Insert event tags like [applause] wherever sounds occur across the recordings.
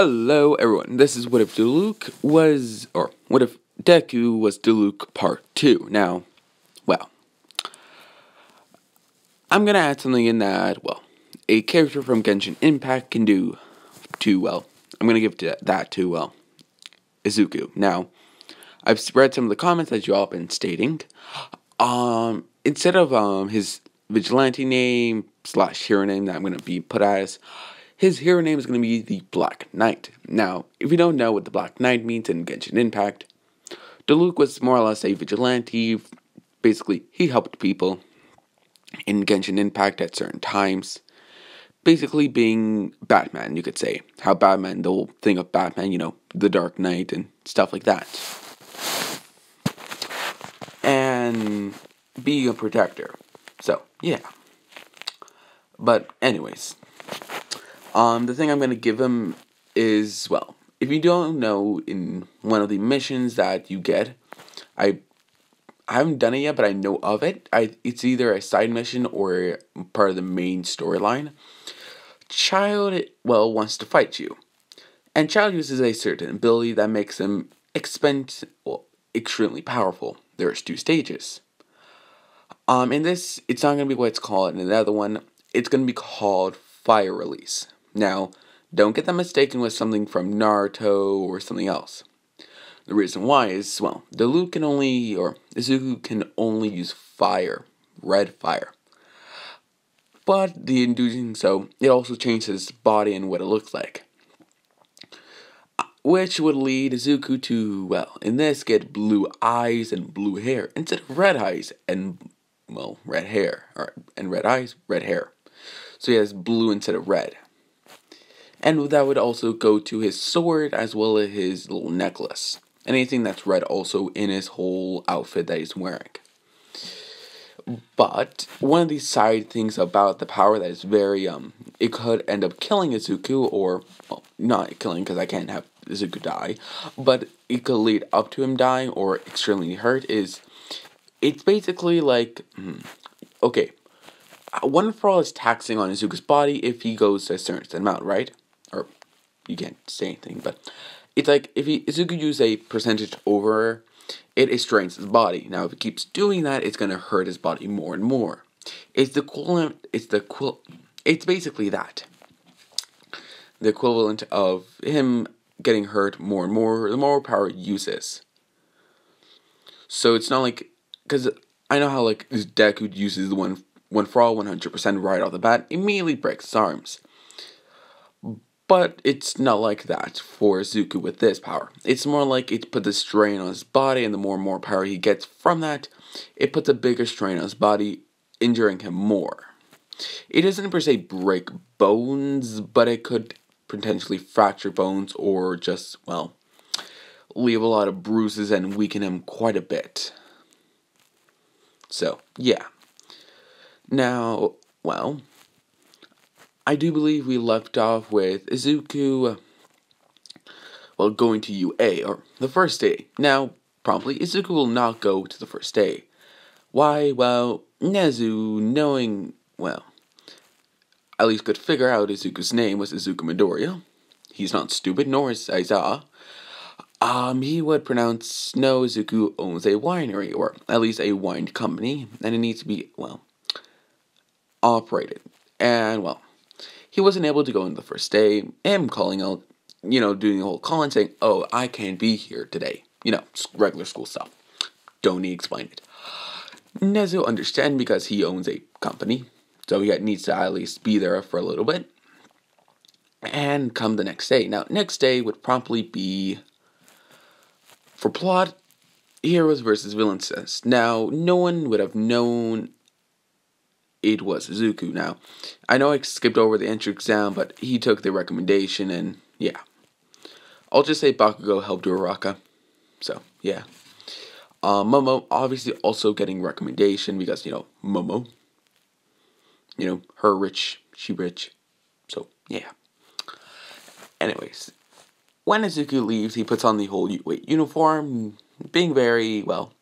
Hello, everyone. This is What If Diluc was, or What If Deku was Diluc Part 2. Now, well, I'm gonna add something in that, well, a character from Genshin Impact can do too well. I'm gonna give that to, well, Izuku. Now, I've read some of the comments that you all been stating. Um, instead of um his vigilante name slash hero name that I'm gonna be put as, his hero name is gonna be the Black Knight. Now, if you don't know what the Black Knight means in Genshin Impact, Diluc was more or less a vigilante. Basically, he helped people in Genshin Impact at certain times. Basically, being Batman, you could say. How Batman, the whole thing of Batman, you know, the Dark Knight and stuff like that. And being a protector. So, yeah. But, anyways. Um, the thing I'm going to give him is, well, if you don't know, in one of the missions that you get, I I haven't done it yet, but I know of it. I it's either a side mission or part of the main storyline. Childe, well, wants to fight you, and Childe uses a certain ability that makes him expend well extremely powerful. There's two stages. Um, in this, it's not gonna be what it's called. In the other one, it's gonna be called Fire Release. Now, don't get that mistaken with something from Naruto or something else. The reason why is, well, Diluc can only, or Izuku can only use fire, red fire. But the in doing so, it also changes his body and what it looks like. Uh, which would lead Izuku to, well, in this, get blue eyes and blue hair instead of red eyes and, well, red hair. Or, and red eyes, red hair. So he has blue instead of red. And that would also go to his sword as well as his little necklace anything that's red also in his whole outfit that he's wearing. But one of these side things about the power that is very um it could end up killing Izuku or well, not killing because I can't have Izuku die, but it could lead up to him dying or extremely hurt is it's basically like hmm, okay one for all is taxing on Izuku's body if he goes to a certain amount, right? You can't say anything, but it's like if he Izuku use a percentage over, it strains his body. Now if it keeps doing that, it's gonna hurt his body more and more. It's the equivalent. It's the quil. It's basically that. The equivalent of him getting hurt more and more. The more power he uses. So it's not like because I know how like this Deku uses the one one for all one hundred percent right off the bat immediately breaks his arms. But it's not like that for Zuko with this power. It's more like it puts a strain on his body, and the more and more power he gets from that, it puts a bigger strain on his body, injuring him more. It doesn't per se break bones, but it could potentially fracture bones or just, well, leave a lot of bruises and weaken him quite a bit. So, yeah. Now, well, I do believe we left off with Izuku, well, going to UA, or the first day. Now, promptly, Izuku will not go to the first day. Why? Well, Nezu, knowing, well, at least could figure out Izuku's name was Izuku Midoriya. He's not stupid, nor is Aizawa. Um, he would pronounce no, Izuku owns a winery, or at least a wine company, and it needs to be, well, operated. And, well, he wasn't able to go in the first day. Him calling out, you know, doing the whole call and saying, "Oh, I can't be here today." You know, regular school stuff. Don't need explain it. Nezu understand because he owns a company, so he needs to at least be there for a little bit. And come the next day. Now, next day would probably be for plot heroes versus villains. Now, no one would have known it was Izuku. Now, I know I skipped over the entry exam, but he took the recommendation, and yeah. I'll just say Bakugo helped Uraraka. So, yeah. Uh, Momo obviously also getting recommendation because, you know, Momo. You know, her rich, she rich. So, yeah. Anyways, when Izuku leaves, he puts on the whole wait uniform, being very, well,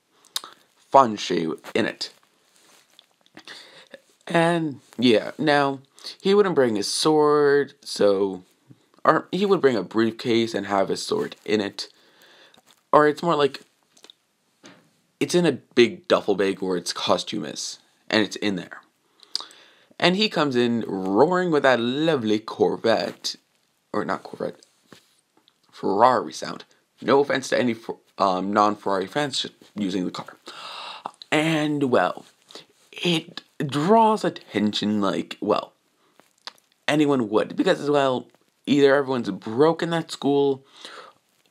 fun shoe in it. And yeah, now he wouldn't bring his sword, so or he would bring a briefcase and have his sword in it. Or it's more like it's in a big duffel bag where its costume is, and it's in there. And he comes in roaring with that lovely Corvette, or not Corvette, Ferrari sound. No offense to any um, non Ferrari fans using the car. And, well, it draws attention like, well, anyone would. Because, well, either everyone's broke in that school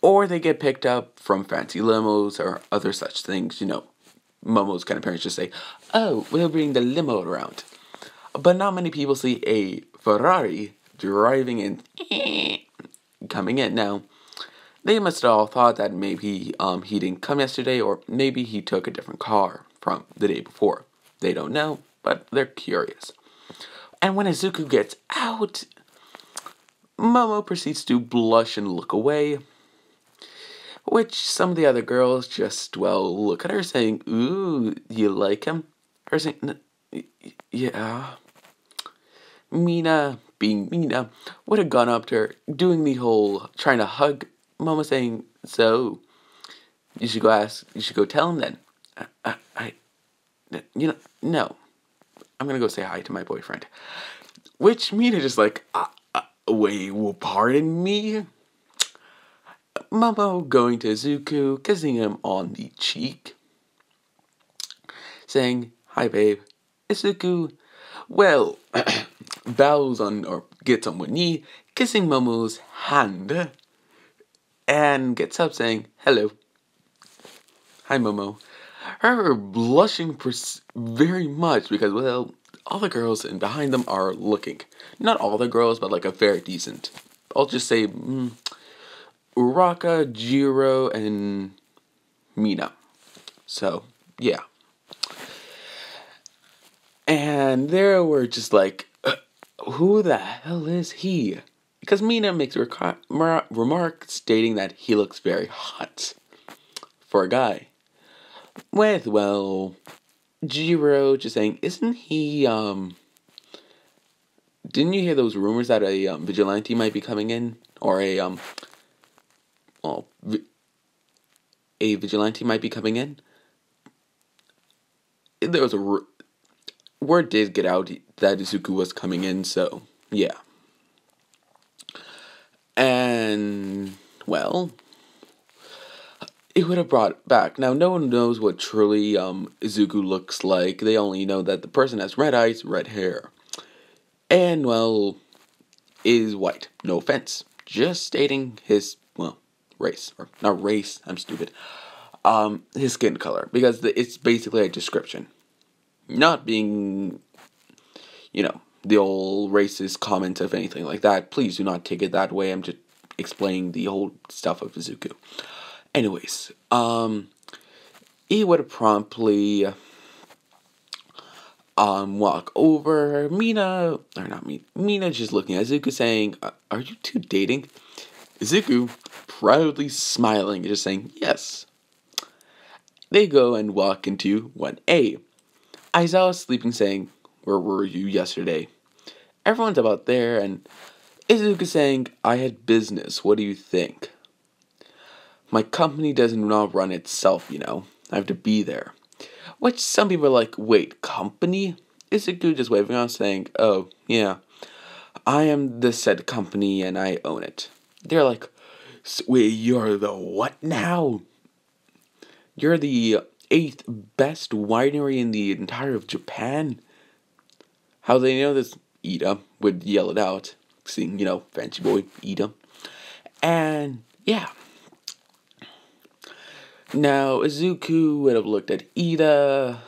or they get picked up from fancy limos or other such things, you know. Momo's kind of parents just say, oh, we'll bring the limo around. But not many people see a Ferrari driving in, [laughs] coming in. Now, they must have all thought that maybe um, he didn't come yesterday or maybe he took a different car from the day before. They don't know, but they're curious. And when Izuku gets out, Momo proceeds to blush and look away. Which some of the other girls just, well, look at her saying, Ooh, you like him? Her saying, Yeah. Mina, being Mina, would have gone up to her, doing the whole trying to hug Momo saying, So, you should go ask, you should go tell him then. I, I, I you know, no. I'm gonna go say hi to my boyfriend. Which Mina just like, uh, uh, wait, well, pardon me? Momo going to Zuko, kissing him on the cheek, saying, Hi, babe. Izuku, well, [clears throat] bows on or gets on one knee, kissing Momo's hand, and gets up saying, Hello. Hi, Momo. Her blushing pers- very much because, well, all the girls and behind them are looking. Not all the girls, but like a very decent. I'll just say mm, Uraka, Jiro, and Mina. So, yeah. And there were just like, uh, who the hell is he? Because Mina makes a remark stating that he looks very hot for a guy. With, well, Jiro just saying, isn't he, um, didn't you hear those rumors that a um, vigilante might be coming in? Or a, um, well, vi- a vigilante might be coming in? There was a word did get out that Izuku was coming in, so yeah. And well, it would have brought back. Now, no one knows what truly um, Izuku looks like. They only know that the person has red eyes, red hair, and well, is white. No offense, just stating his well race or not race. I'm stupid. Um, his skin color because it's basically a description, not being, you know, the old racist comment of anything like that. Please do not take it that way. I'm just explaining the whole stuff of Izuku. Anyways, um, he would promptly um walk over Mina or not me Mina just looking at Izuku saying, "Are you two dating?" Izuku proudly smiling and just saying, "Yes." They go and walk into 1A. Aizawa sleeping saying, Where were you yesterday? Everyone's about there and Izuku saying, I had business, what do you think? My company does not run itself, you know. I have to be there. Which some people are like, wait, company? Izuku just waving on saying, oh, yeah. I am the said company and I own it. They're like, wait, you're the what now? You're the eighth best winery in the entire of Japan. How they know this? Iida would yell it out, seeing, you know, fancy boy Iida. And yeah. Now, Izuku would have looked at Iida,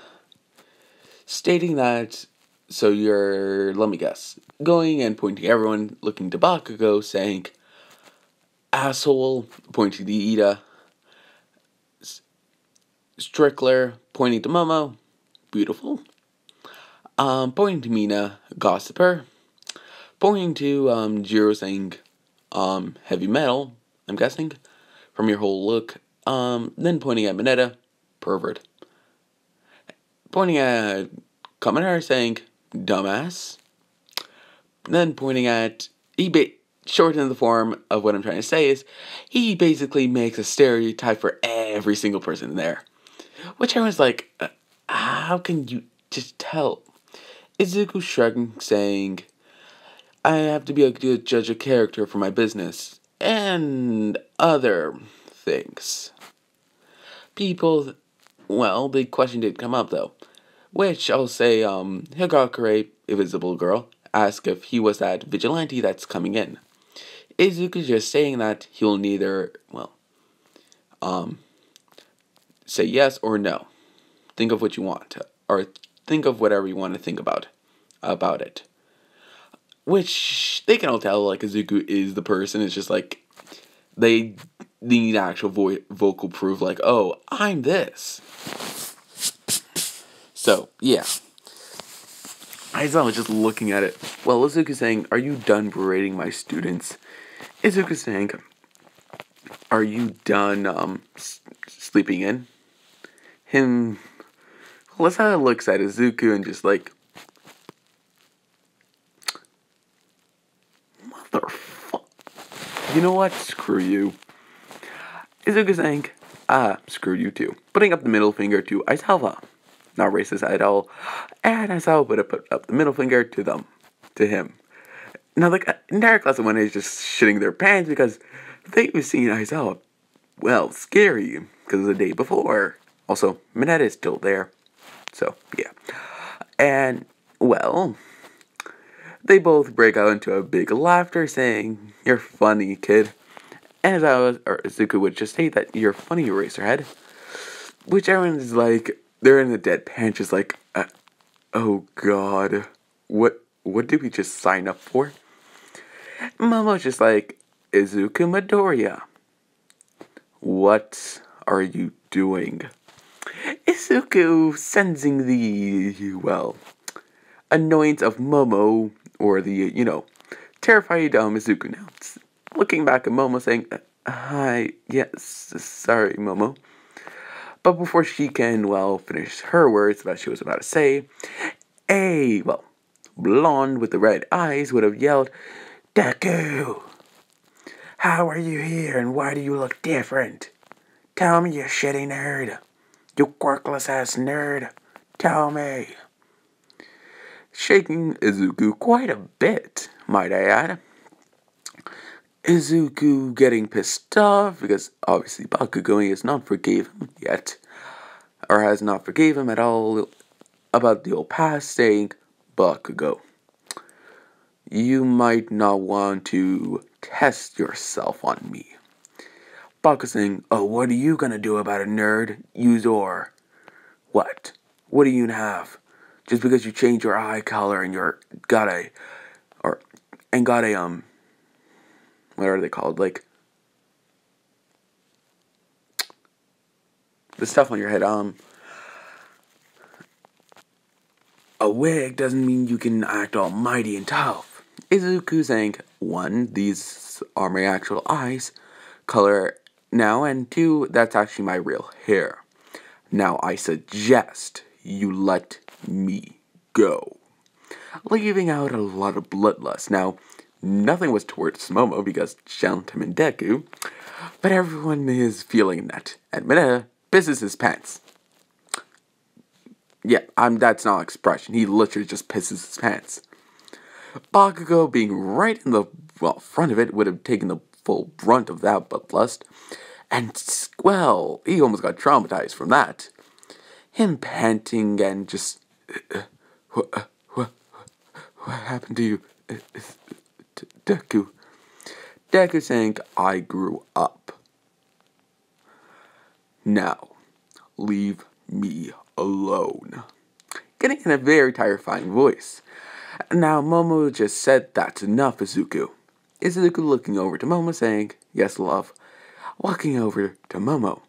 stating that, so you're, let me guess, going and pointing everyone, looking to Bakugo, saying, asshole, pointing to Iida, Strickler pointing to Momo, beautiful. Um, pointing to Mina, gossiper. Pointing to um, Jiro saying, um, heavy metal, I'm guessing, from your whole look. Um, then pointing at Mineta, pervert. Pointing at Kaminari saying, dumbass. Then pointing at, ba- shorten the form of what I'm trying to say is he basically makes a stereotype for every single person there. Which I was like, uh, how can you just tell? Izuku shrugging, saying, I have to be a good judge of character for my business, and other things. People, well, the question did come up though, which I'll say, um, Hagakure, Invisible Girl, asked if he was that vigilante that's coming in. Izuku just saying that he'll neither, well, um, say yes or no. Think of what you want, or think of whatever you want to think about about it. Which they can all tell, like Izuku is the person. It's just like they need actual vo- vocal proof, like, oh, I'm this. So yeah, I was just looking at it. Well, Izuku saying, "Are you done berating my students?" Izuku saying, "Are you done um s- sleeping in?" Him, Lisa looks at Izuku and just like, motherfucker. You know what? Screw you. Izuku saying, ah, screw you too. Putting up the middle finger to Aizawa. Not racist at all. And Aizawa would have put up the middle finger to them, to him. Now, like, entire class of one is just shitting their pants because they've seen Aizawa, well, scary because the day before. Also, Mineta is still there. So, yeah. And, well, they both break out into a big laughter saying, You're funny, kid. And I was, or Zuko would just say that you're funny, Eraserhead. Which everyone's like, they're in the dead deadpan, just like, uh, oh god, what what did we just sign up for? Momo's just like, Izuku Midoriya. What are you doing? Izuku sensing the, well, annoyance of Momo, or the, you know, terrified um, Izuku now. Looking back at Momo saying, Hi, yes, sorry, Momo. But before she can, well, finish her words that she was about to say, a, well, blonde with the red eyes would have yelled, Deku! How are you here and why do you look different? Tell me, you shitty nerd. You quirkless ass nerd. Tell me. Shaking Izuku quite a bit, might I add. Izuku getting pissed off because obviously Bakugo has not forgave him yet, or has not forgave him at all about the old past, saying, Bakugo, you might not want to test yourself on me. Bakugo saying, Oh, what are you gonna do about a nerd? Use or what? What do you have? Just because you change your eye color and you're got a or and got a um what are they called? Like the stuff on your head. Um, a wig doesn't mean you can act almighty and tough. Izuku saying, one, these are my actual eyes, color now, and two, that's actually my real hair. Now I suggest you let me go. Leaving out a lot of bloodlust. Now, Nothing was towards Momo because and Deku, but everyone is feeling that. And Mineta pisses his pants. Yeah, I'm that's not expression. He literally just pisses his pants. Bakugo being right in the well front of it would have taken the full brunt of that bloodlust. And well, he almost got traumatized from that. Him panting and just uh, uh, what, uh, what, what happened to you? Deku. Deku saying, I grew up. Now, leave me alone. Getting in a very terrifying voice. Now, Momo just said that's enough, Izuku. Izuku looking over to Momo saying, Yes, love. Walking over to Momo,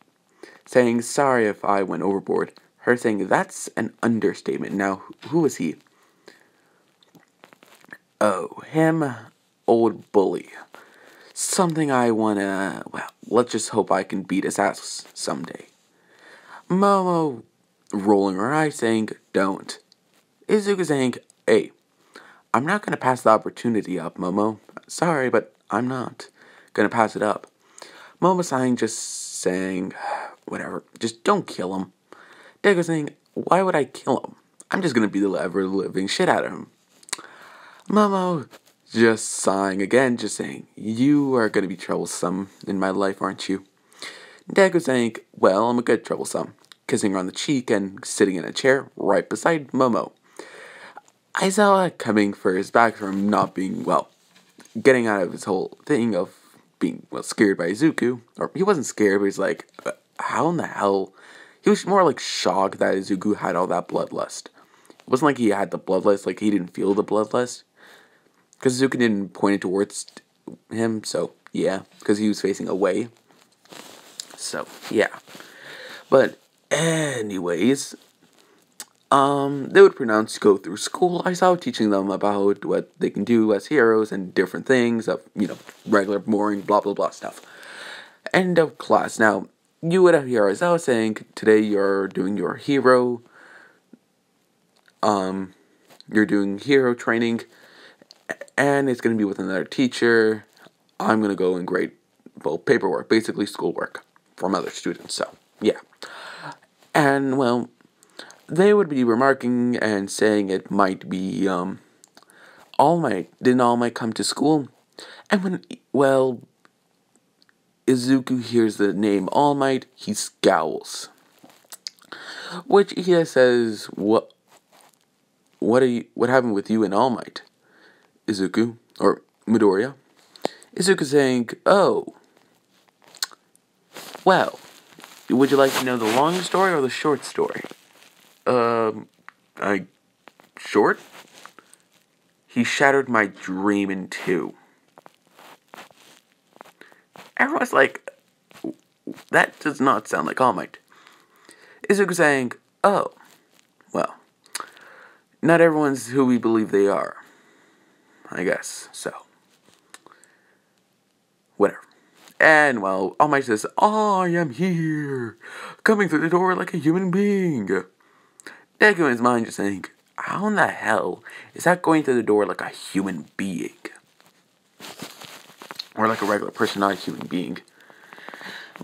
saying, Sorry if I went overboard. Her saying, That's an understatement. Now, who who is he? Oh, him old bully. Something I wanna, well, let's just hope I can beat his ass someday. Momo rolling her eyes saying, don't. Izuku saying, hey, I'm not gonna pass the opportunity up, Momo. Sorry, but I'm not gonna pass it up. Momo-san just saying, whatever, just don't kill him. Deku saying, why would I kill him? I'm just gonna be the ever living shit out of him. Momo just sighing again, just saying, You are gonna be troublesome in my life, aren't you? Deku saying, Well, I'm a good troublesome, kissing her on the cheek and sitting in a chair right beside Momo. Aizawa coming for his back from not being, well, getting out of his whole thing of being, well, scared by Izuku. Or he wasn't scared, but he's like, uh, How in the hell? He was more like shocked that Izuku had all that bloodlust. It wasn't like he had the bloodlust, like he didn't feel the bloodlust. Because point it towards him, so yeah, because he was facing away. So yeah. But anyways, um, they would pronounce go through school. I saw teaching them about what they can do as heroes and different things of you know regular boring blah blah blah stuff. End of class. Now you would have here as I was saying today. You're doing your hero. Um, you're doing hero training, and it's gonna be with another teacher. I'm gonna go and grade well paperwork, basically schoolwork from other students. So yeah, and well they would be remarking and saying it might be um, All Might. Didn't All Might come to school? And when, well, Izuku hears the name All Might, he scowls. Which he says, "What? What are you? What happened with you and All Might, Izuku or Midoriya?" Izuku saying, "Oh, well, would you like to know the long story or the short story?" Um, I short. He shattered my dream in two. Everyone's like, that does not sound like All Might. Izuku saying, oh, well, not everyone's who we believe they are. I guess, so. Whatever. And, well, All Might says, I am here, coming through the door like a human being. Deku in his mind just saying, how in the hell is that going through the door like a human being? Or like a regular person, not a human being.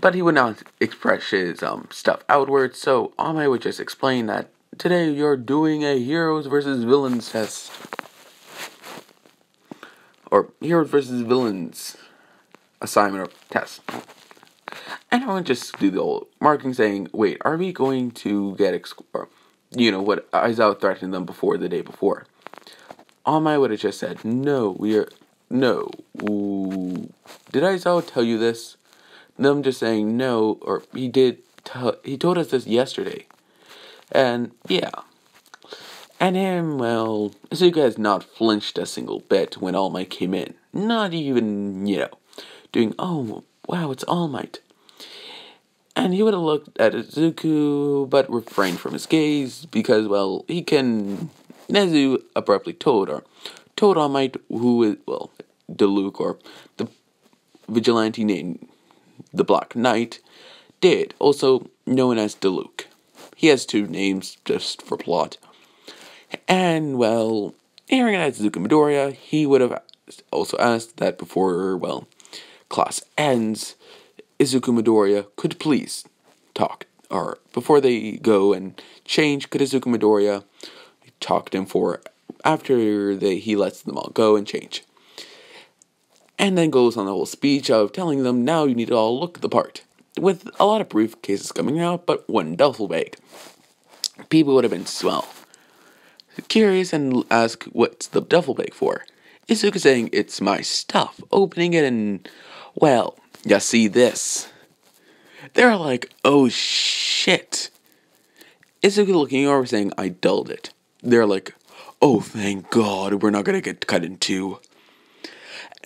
But he would not express his um, stuff outward, so Amai would just explain that today you're doing a heroes versus villains test. Or heroes versus villains assignment or test. And I would just do the old marking saying, wait, are we going to get, ex- or, you know, what Aizawa threatened them before the day before. Amai would have just said, no, we are, no. Ooh. Did Aizawa tell you this? Them just saying no, or he did, tell, he told us this yesterday. And, yeah. And him, well, Izuku has not flinched a single bit when All Might came in. Not even, you know, doing, oh, wow, it's All Might. And he would have looked at Izuku, but refrained from his gaze because, well, he can. Nezu abruptly told her, told All Might, who is, well, Diluc, or the vigilante named the Black Knight, did, also known as Diluc. He has two names just for plot. And, well, hearing at Izuku Midoriya, he would have also asked that before, well, class ends, Izuku Midoriya could please talk, or before they go and change, could Izuku Midoriya talk to him for after they, he lets them all go and change. And then goes on the whole speech of telling them now you need to all look the part. With a lot of briefcases coming out, but one duffel bag. People would have been swell. Curious and ask what's the duffel bag for. Izuku saying it's my stuff, opening it and, well, you see this. They're like, oh shit. Izuku looking over saying, I dulled it. They're like, oh thank god, we're not gonna get cut in two.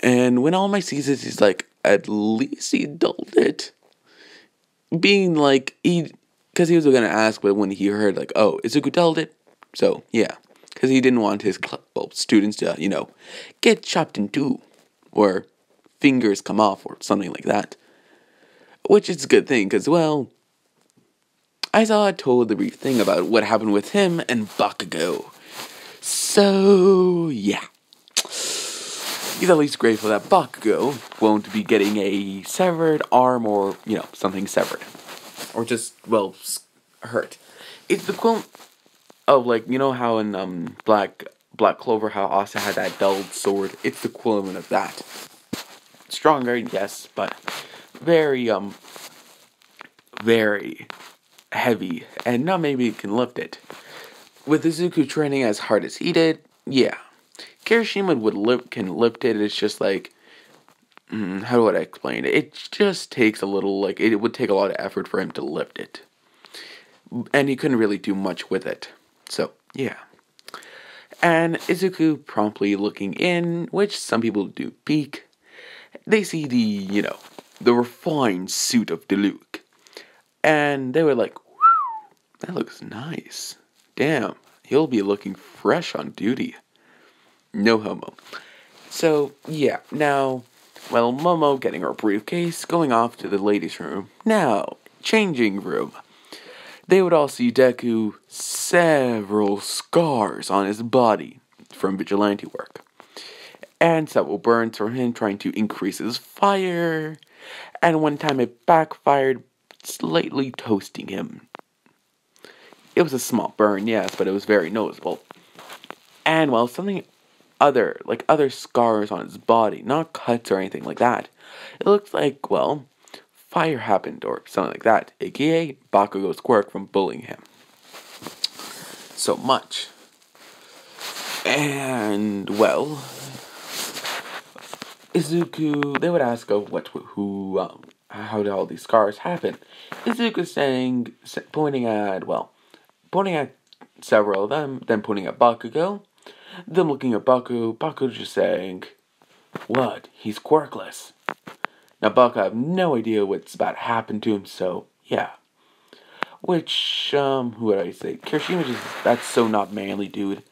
And when All my sees this, he's like, at least he dulled it. Being like, he, because he was gonna ask, but when he heard, like, oh, Izuku dulled it, so yeah. Because he didn't want his well, students to, you know, get chopped in two. Or fingers come off or something like that. Which is a good thing because, well, Aizawa told the brief thing about what happened with him and Bakugo. So, yeah. he's at least grateful that Bakugo won't be getting a severed arm or, you know, something severed. Or just, well, hurt. It's the equivalent of, like, you know how in um, Black Black Clover, how Asta had that dulled sword? It's the equivalent of that. Stronger, yes, but very, um, very heavy, and not maybe can lift it. With Izuku training as hard as he did, yeah, Kirishima would lift can lift it. It's just like, mm, how would I explain it? It just takes a little like it would take a lot of effort for him to lift it, and he couldn't really do much with it. So yeah. And Izuku promptly looking in, which some people do peek. They see the, you know, the refined suit of Diluc. And they were like, that looks nice. Damn, he'll be looking fresh on duty. No homo. So, yeah, now, well, Momo getting her briefcase, going off to the ladies' room. Now, changing room. They would all see Deku several scars on his body from vigilante work. And several burns from him trying to increase his fire. And one time it backfired, slightly toasting him. It was a small burn, yes, but it was very noticeable. And well, something other, like other scars on his body, not cuts or anything like that. It looks like, well, fire happened or something like that, aka Bakugo's quirk from bullying him. So much. And, well, Izuku, they would ask of what, who, um, how did all these scars happen? Izuku saying, pointing at, well, pointing at several of them, then pointing at Bakugo, them looking at Baku, Baku just saying, What? He's quirkless. Now, Baku, I have no idea what's about to happen to him, so, yeah. Which, um, who would I say? Kirishima just, that's so not manly, dude.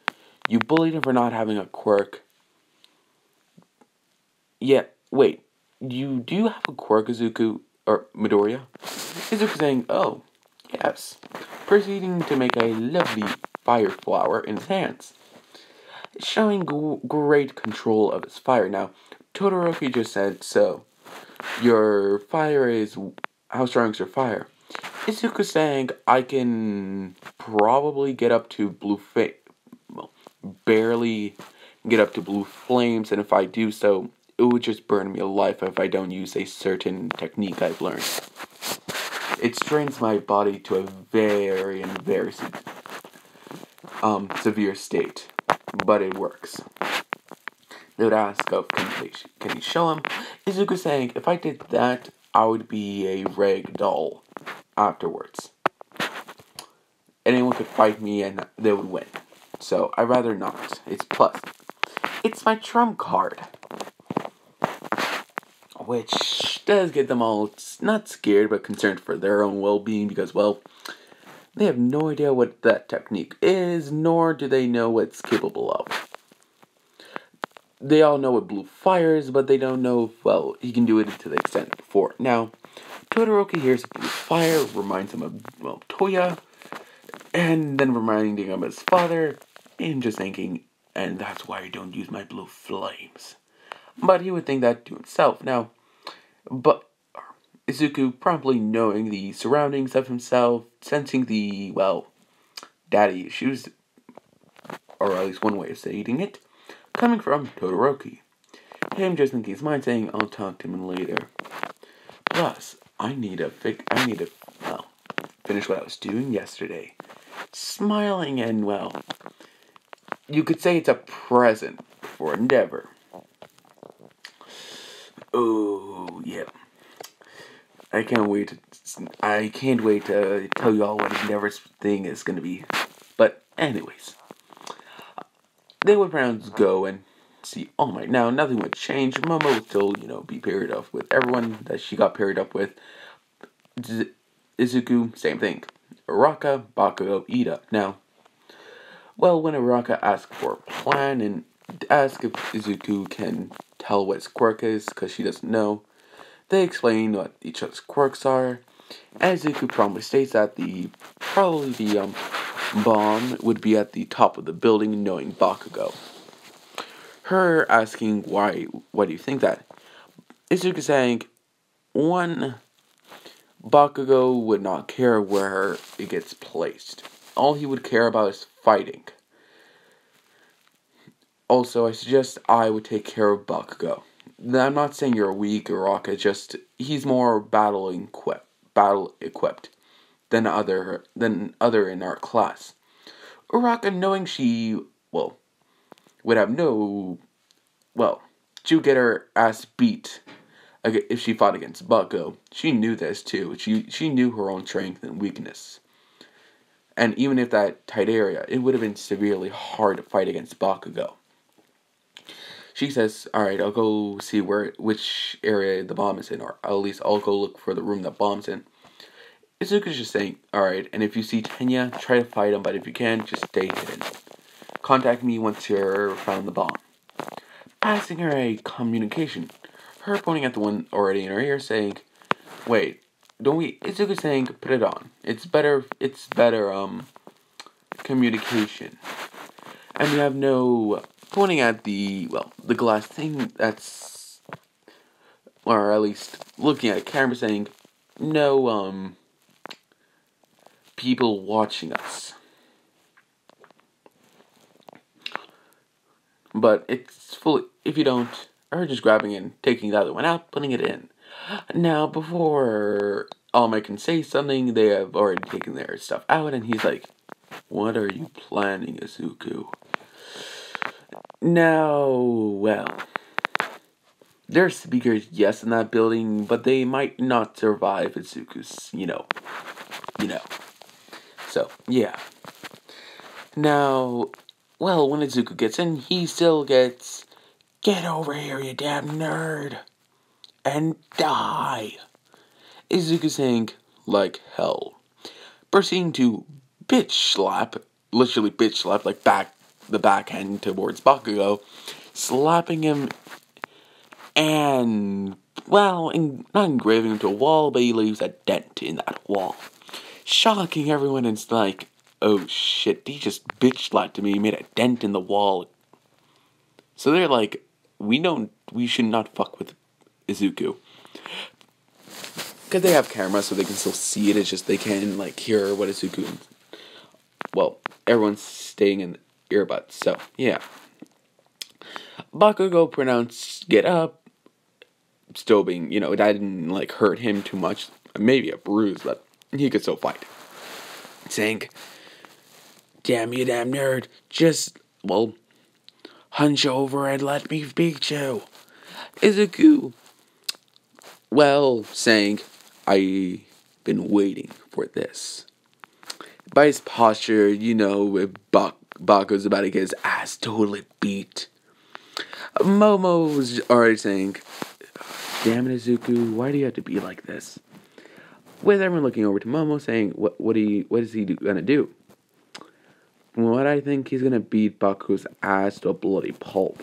You bullied him for not having a quirk. Yeah, wait. You do have a quirk, Izuku, or Midoriya? Izuku saying, oh, yes. Proceeding to make a lovely fire flower in his hands showing great control of his fire. Now, Todoroki just said, so, your fire is, how strong is your fire? Izuku saying, I can probably get up to blue fa- well, barely get up to blue flames, and if I do so, it would just burn me alive if I don't use a certain technique I've learned. It strains my body to a very and very um, severe state but it works. They would ask of can, they, can he show him? Izuku saying, if I did that, I would be a rag doll afterwards. Anyone could fight me and they would win. So I'd rather not. It's plus. It's my trump card. Which does get them all not scared but concerned for their own well being because, well, they have no idea what that technique is, nor do they know what it's capable of. They all know what blue fires, but they don't know, well, he can do it to the extent before. Now, Todoroki hears blue fire, reminds him of, well, Toya, and then reminding him of his father, and just thinking, and that's why I don't use my blue flames. But he would think that to himself. Now, but Izuku promptly knowing the surroundings of himself, sensing the, well, daddy issues, or at least one way of stating it, coming from Todoroki. Him just thinking his mind saying, I'll talk to him later. Plus, I need to fix, I need to, well, finish what I was doing yesterday. Smiling and, well, you could say it's a present for Endeavor. Oh, yeah. I can't wait. To, I can't wait to tell you all what Endeavor's thing is to be. But anyways, they would rounds go and see All Might. Now nothing would change. Momo would still, you know, be paired up with everyone that she got paired up with. Izuku, same thing. Araka, Bakugo, Iida. Now, well, when Araka asks for a plan and asks if Izuku can tell what his quirk is, because she doesn't know, they explain what each other's quirks are. As Izuku promptly states that the probably the um, bomb would be at the top of the building, knowing Bakugo. her asking why, why do you think that? Izuku saying, one, Bakugo would not care where it gets placed. All he would care about is fighting. Also, I suggest I would take care of Bakugo. I'm not saying you're weak or rock, it's just he's more battle equipped battle equipped than other than other in our class. Uraka knowing she well would have no well, she would get her ass beat if she fought against Bucko. She knew this too. She she knew her own strength and weakness. And even if that tight area, it would have been severely hard to fight against Bakugo. She says, "Alright, I'll go see where which area the bomb is in, or at least I'll go look for the room that bomb's in." Izuku's just saying, "Alright, and if you see Tenya, try to fight him, but if you can, just stay hidden. Contact me once you're found the bomb." Passing her a communication her pointing at the one already in her ear, saying, "Wait, don't we?" Izuku saying, "Put it on. It's better. It's better. Um, communication." And you have no pointing at the well, the glass thing that's, or at least looking at a camera, saying, "No, um, people watching us." But it's fully. If you don't or just grabbing and taking the other one out, putting it in. Now, before Might can say something, they have already taken their stuff out, and he's like, What are you planning, Izuku? Now, well, there's speakers, yes, in that building, but they might not survive Izuku's, you know, you know. So, yeah. Now, well, when Izuku gets in, he still gets Get over here, you damn nerd! And die! Izuku saying, like hell. Proceeding to bitch slap, literally bitch slap, like back the backhand towards Bakugo, slapping him and, well, in, not engraving him to a wall, but he leaves a dent in that wall. Shocking everyone, and it's like, oh shit, he just bitch slapped to me, he made a dent in the wall. So they're like, we don't we should not fuck with Izuku. Because they have cameras so they can still see it. It's just they can like hear what Izuku. Well, everyone's staying in the earbuds, so yeah. Bakugo pronounced "get up," still being you know that didn't like hurt him too much. Maybe a bruise, but he could still fight. Saying, "Damn you, damn nerd! Just well, Hunch over and let me beat you. Izuku, well, saying, I've been waiting for this. By his posture, you know, with Bak- Baku's about to get his ass totally beat. Momo's already saying, Damn it, Izuku, why do you have to be like this? With everyone looking over to Momo saying, What, what, he, what is he do, gonna do? what I think he's gonna beat Baku's ass to a bloody pulp.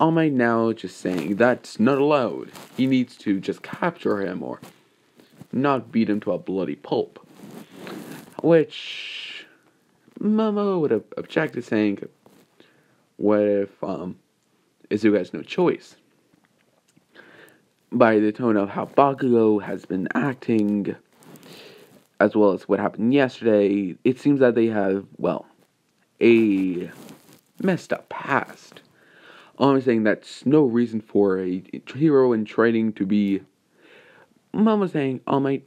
All Might now just saying that's not allowed. He needs to just capture him or not beat him to a bloody pulp. Which Momo would have objected saying, What if um Izuku has no choice? By the tone of how Bakugo has been acting as well as what happened yesterday, it seems that they have, well, a messed up past. I'm saying that's no reason for a hero in training to be. Mama saying, All Might,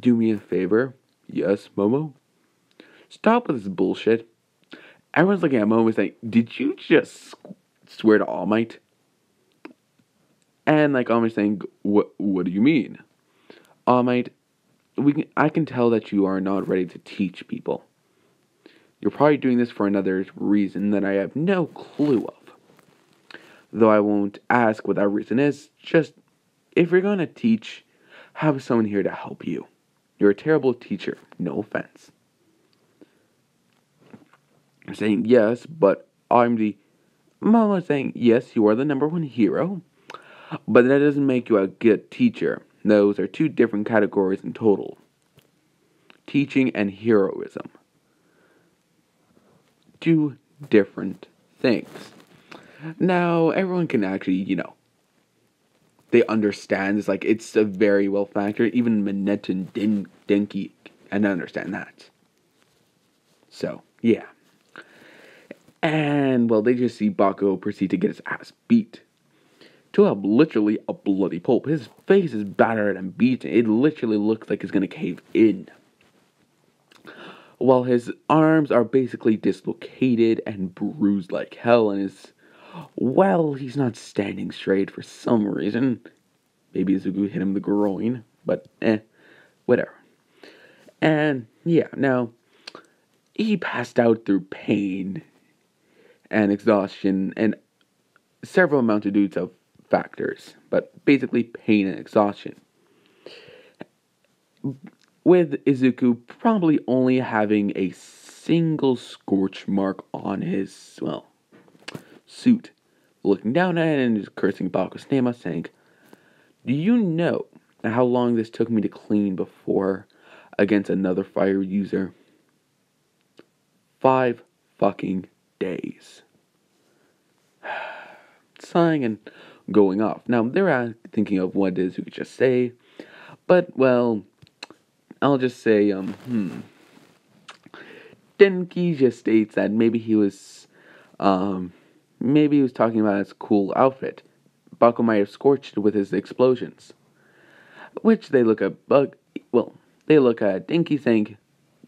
do me a favor. Yes, Momo? Stop with this bullshit. Everyone's looking at Momo saying, Did you just swear to All Might? And like All saying, What what do you mean? All we can, I can tell that you are not ready to teach people. You're probably doing this for another reason that I have no clue of. Though I won't ask what that reason is, just if you're to teach, have someone here to help you. You're a terrible teacher, no offense. I'm saying yes, but I'm the. Mama saying yes, you are the number one hero, but that doesn't make you a good teacher. Those are two different categories in total teaching and heroism. Two different things. Now, everyone can actually, you know, they understand. It's like, it's a very well factored. Even Mineta and Den- Denki and understand that. So, yeah. And, well, they just see Bakugo proceed to get his ass beat. To a literally a bloody pulp. His face is battered and beaten. It literally looks like he's gonna cave in. While his arms are basically dislocated and bruised like hell, and his well, he's not standing straight for some reason. Maybe Izuku hit him the groin, but eh, whatever. And yeah, now he passed out through pain and exhaustion and several multitudes of factors, but basically pain and exhaustion. With Izuku probably only having a single scorch mark on his, well, suit, looking down at it and just cursing Baku's name, saying, Do you know how long this took me to clean before against another fire user? Five fucking days. [sighs] Sighing and going off. Now, they're thinking of what it is we could just say, but, well, I'll just say, um, hmm. Denki just states that maybe he was, um, maybe he was talking about his cool outfit. Baku might have scorched with his explosions. Which they look at Bug, well, they look at Denki saying,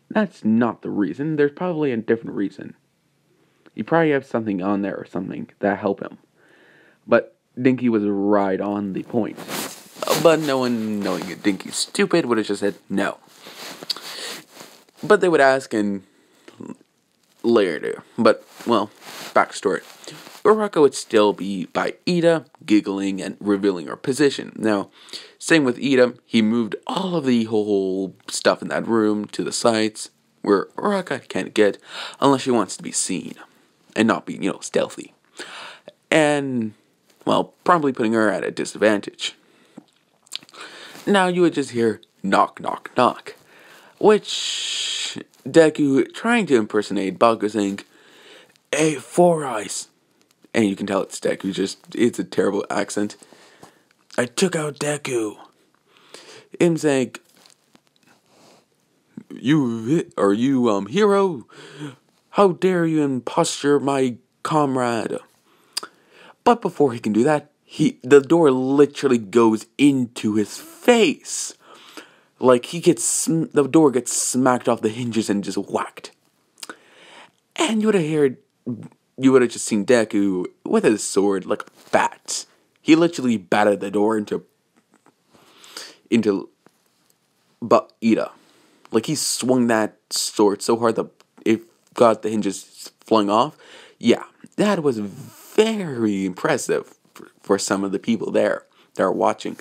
that's not the reason. There's probably a different reason. You probably have something on there or something that help him. But Denki was right on the point. But no one knowing Denki's stupid would have just said no. But they would ask and later. But, well, backstory. Uraka would still be by Iida, giggling and revealing her position. Now, same with Iida, he moved all of the whole stuff in that room to the sides where Uraka can't get unless she wants to be seen and not be, you know, stealthy. And, well, probably putting her at a disadvantage. Now you would just hear knock, knock, knock which Deku trying to impersonate Bakugo saying, Hey, Four Eyes. And you can tell it's Deku, just, it's a terrible accent. I took out Deku. Him saying, You, are you, um, hero? How dare you imposture my comrade? But before he can do that, he, the door literally goes into his face. Like he gets the door gets smacked off the hinges and just whacked. And you would have heard, you would have just seen Deku with his sword like a bat. He literally battered the door into into but Iida. Like he swung that sword so hard that it got the hinges flung off. Yeah, that was very impressive for, for some of the people there that are watching.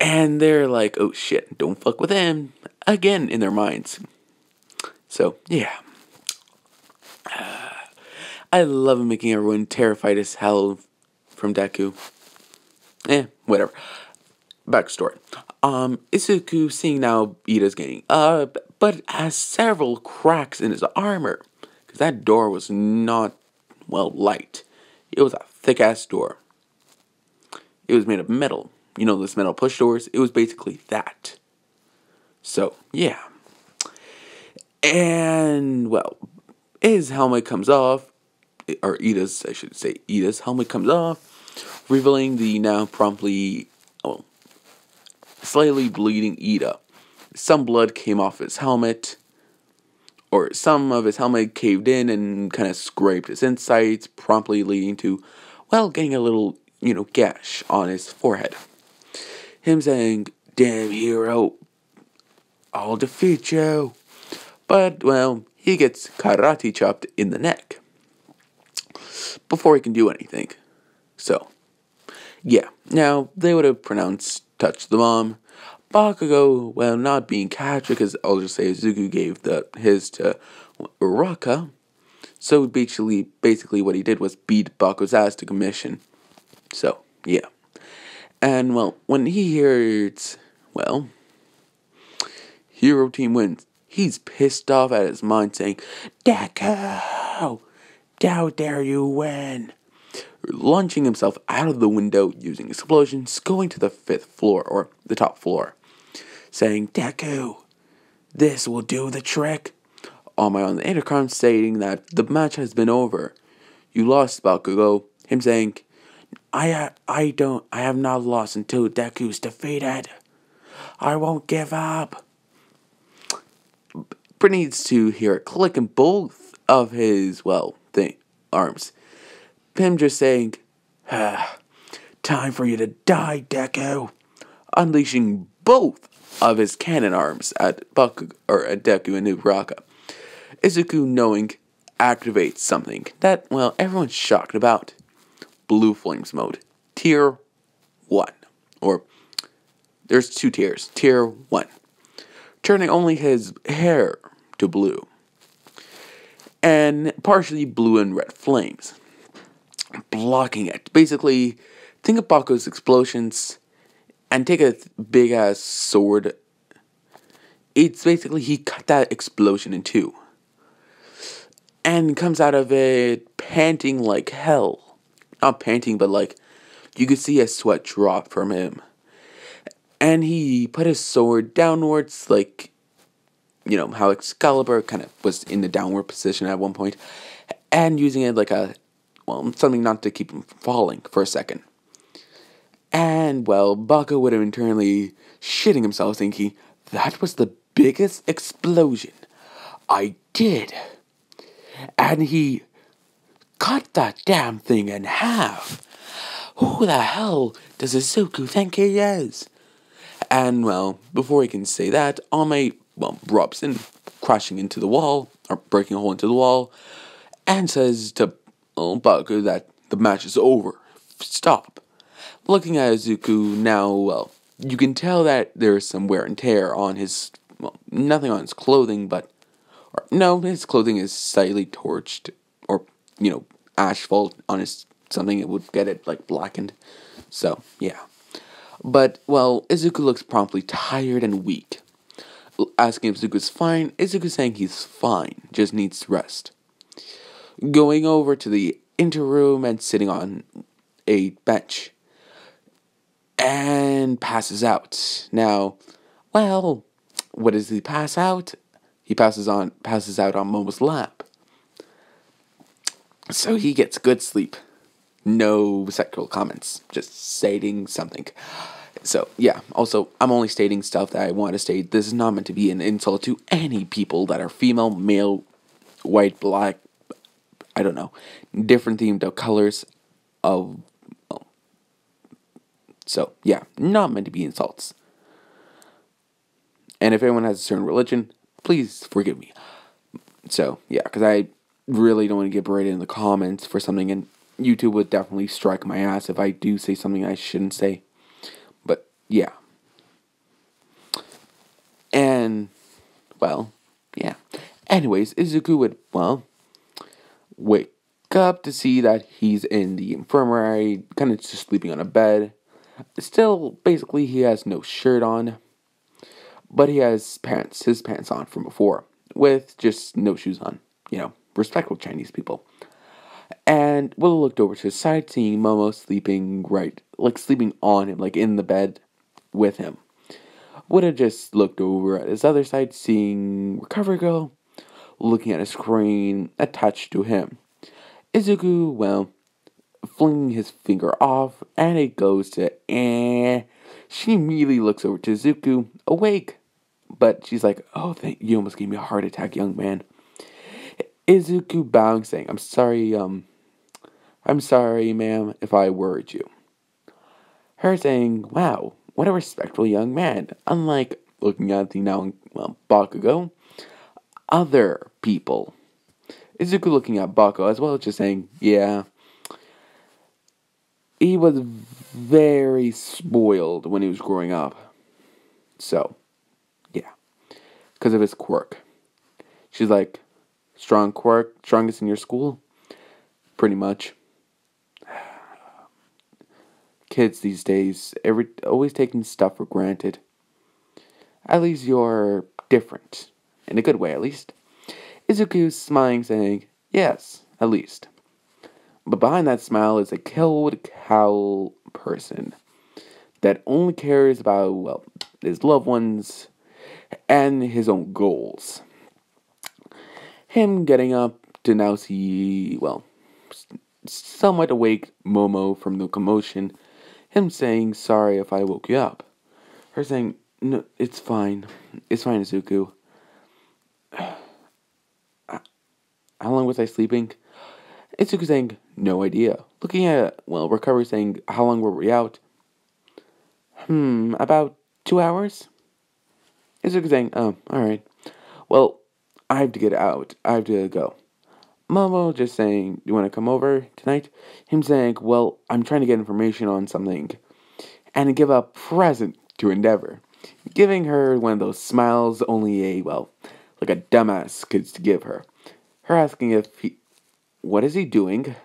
And they're like, oh shit, don't fuck with him. Again, in their minds. So, yeah. I love making everyone terrified as hell from Deku. Eh, whatever. Backstory. Um, Izuku seeing now Iida's getting up, but has several cracks in his armor. Because that door was not, well, light. It was a thick ass door. It was made of metal you know, this metal push doors. It was basically that. So, yeah. And, well, his helmet comes off, or Iida's, I should say, Iida's helmet comes off, revealing the now promptly, well, slightly bleeding Iida. Some blood came off his helmet, or some of his helmet caved in and kind of scraped his insides, promptly leading to, well, getting a little, you know, gash on his forehead him saying, Damn hero, I'll defeat you. But, well, he gets karate chopped in the neck before he can do anything. So, yeah. Now, they would have pronounced touch the bomb. Bakugo, well, not being captured, because I'll just say Zugu gave the his to Uraka. So basically, basically what he did was beat Baku's ass to commission. So, yeah. And well, when he hears, well, Hero Team wins, he's pissed off at his mind saying, Deku, how dare you win? launching himself out of the window using explosions, going to the fifth floor, or the top floor, saying, Deku, this will do the trick. On the intercom stating that the match has been over. You lost, Bakugo. Him saying, I, I don't, I have not lost until Deku's defeated. I won't give up. Britt needs to hear a click in both of his, well, thing, arms. Him just saying, ah, Time for you to die, Deku. Unleashing both of his cannon arms at Baku or at Deku and Uraraka. Izuku knowing activates something that, well, everyone's shocked about. Blue Flames mode. Tier 1. Or, there's two tiers. Tier 1. Turning only his hair to blue. And partially blue and red flames. Blocking it. Basically, think of Baku's explosions and take a big ass sword. It's basically he cut that explosion in two. And comes out of it panting like hell. Not panting, but like you could see a sweat drop from him. And he put his sword downwards, like you know, how Excalibur kind of was in the downward position at one point, and using it like a, well, something not to keep him from falling for a second. And, well, Baku would have internally shitting himself thinking, that was the biggest explosion I did. And he cut that damn thing in half. Who the hell does Izuku think he is? And, well, before he can say that, Ame well, drops in, crashing into the wall, or breaking a hole into the wall, and says to well, Baku that the match is over. Stop. Looking at Izuku now, well, you can tell that there's some wear and tear on his, well, nothing on his clothing, but, or, no, his clothing is slightly torched, or, you know, asphalt on his, something that would get it, like, blackened. So, yeah. But, well, Izuku looks promptly tired and weak asking if Izuku's fine, Izuku saying he's fine, just needs rest. Going over to the interroom and sitting on a bench. And passes out. Now, well, what does he pass out? He passes on passes out on Momo's lap. So he gets good sleep. No sexual comments, just stating something. So, yeah, also, I'm only stating stuff that I want to state. This is not meant to be an insult to any people that are female, male, white, black, I don't know, different themed of colors of. So, yeah, not meant to be insults. And if anyone has a certain religion, please forgive me. So, yeah, because I really don't want to get berated in the comments for something, and YouTube would definitely strike my ass if I do say something I shouldn't say But, yeah. And, well, yeah. Anyways, Izuku would, well, wake up to see that he's in the infirmary, kind of just sleeping on a bed. Still, basically, he has no shirt on, but he has pants, his pants on from before, with just no shoes on. You know, respectful Chinese people. And Willow looked over to his side, seeing Momo sleeping right, like sleeping on him, like in the bed with him. Would have just looked over at his other side, seeing Recovery Girl looking at a screen attached to him. Izuku, well, flinging his finger off, and it goes to eh. She immediately looks over to Izuku, awake. But she's like, oh, thank you almost gave me a heart attack, young man. Izuku bowing, saying, I'm sorry, um, I'm sorry, ma'am, if I worried you. Her saying, wow, what a respectful young man. Unlike looking at the now well, Bakugo, other people. Izuku looking at Bakugo as well, just saying, yeah. He was very spoiled when he was growing up. So, yeah. Because of his quirk. She's like, strong quirk, strongest in your school? Pretty much [sighs] kids these days, every always taking stuff for granted. At least you're different. In a good way, at least. Izuku's smiling, saying, Yes, at least. But behind that smile is a killed cow person that only cares about, well, his loved ones and his own goals. Him getting up to now see, well, somewhat awake Momo from the commotion. Him saying, Sorry if I woke you up. Her saying, No, it's fine. It's fine, Izuku. [sighs] How long was I sleeping? Izuku saying, No idea. Looking at, well, Recovery saying, How long were we out? Hmm, about two hours? Izuku saying, Oh, alright. Well, I have to get out. I have to go. Momo just saying, Do you want to come over tonight? Him saying, Well, I'm trying to get information on something. And give a present to Endeavor. Giving her one of those smiles only a, well, like a dumbass could give her. Her asking if he. What is he doing?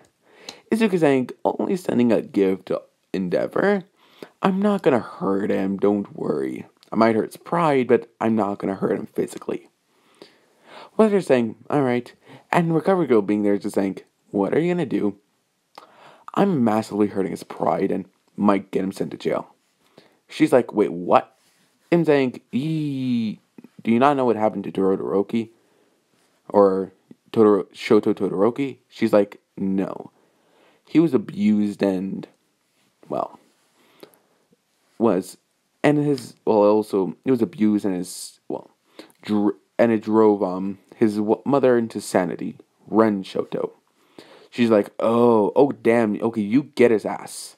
Izuku saying, Only sending a gift to Endeavor. I'm not gonna hurt him, don't worry. I might hurt his pride, but I'm not gonna hurt him physically. Well, they're saying, alright. And Recovery Girl being there just saying, what are you gonna do? I'm massively hurting his pride and might get him sent to jail. She's like, wait, what? I'm saying, ee, do you not know what happened to Todoroki? Or Totoro, Shoto Todoroki? She's like, no. He was abused and, well, was, and his, well, also, he was abused and his, well, dr- and it drove um his mother into sanity, Ren Shoto. She's like, oh, oh, damn, okay, you get his ass.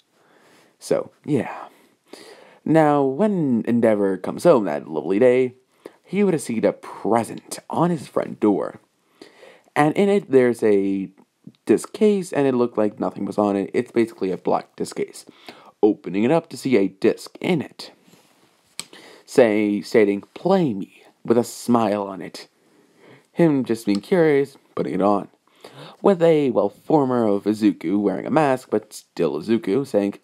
So, yeah. Now, when Endeavor comes home that lovely day, he would have seen a present on his front door. And in it, there's a disc case, and it looked like nothing was on it. It's basically a black disc case. Opening it up to see a disc in it. Say, stating, play me with a smile on it. Him just being curious, putting it on. With a, well, former of Izuku wearing a mask, but still Izuku, saying,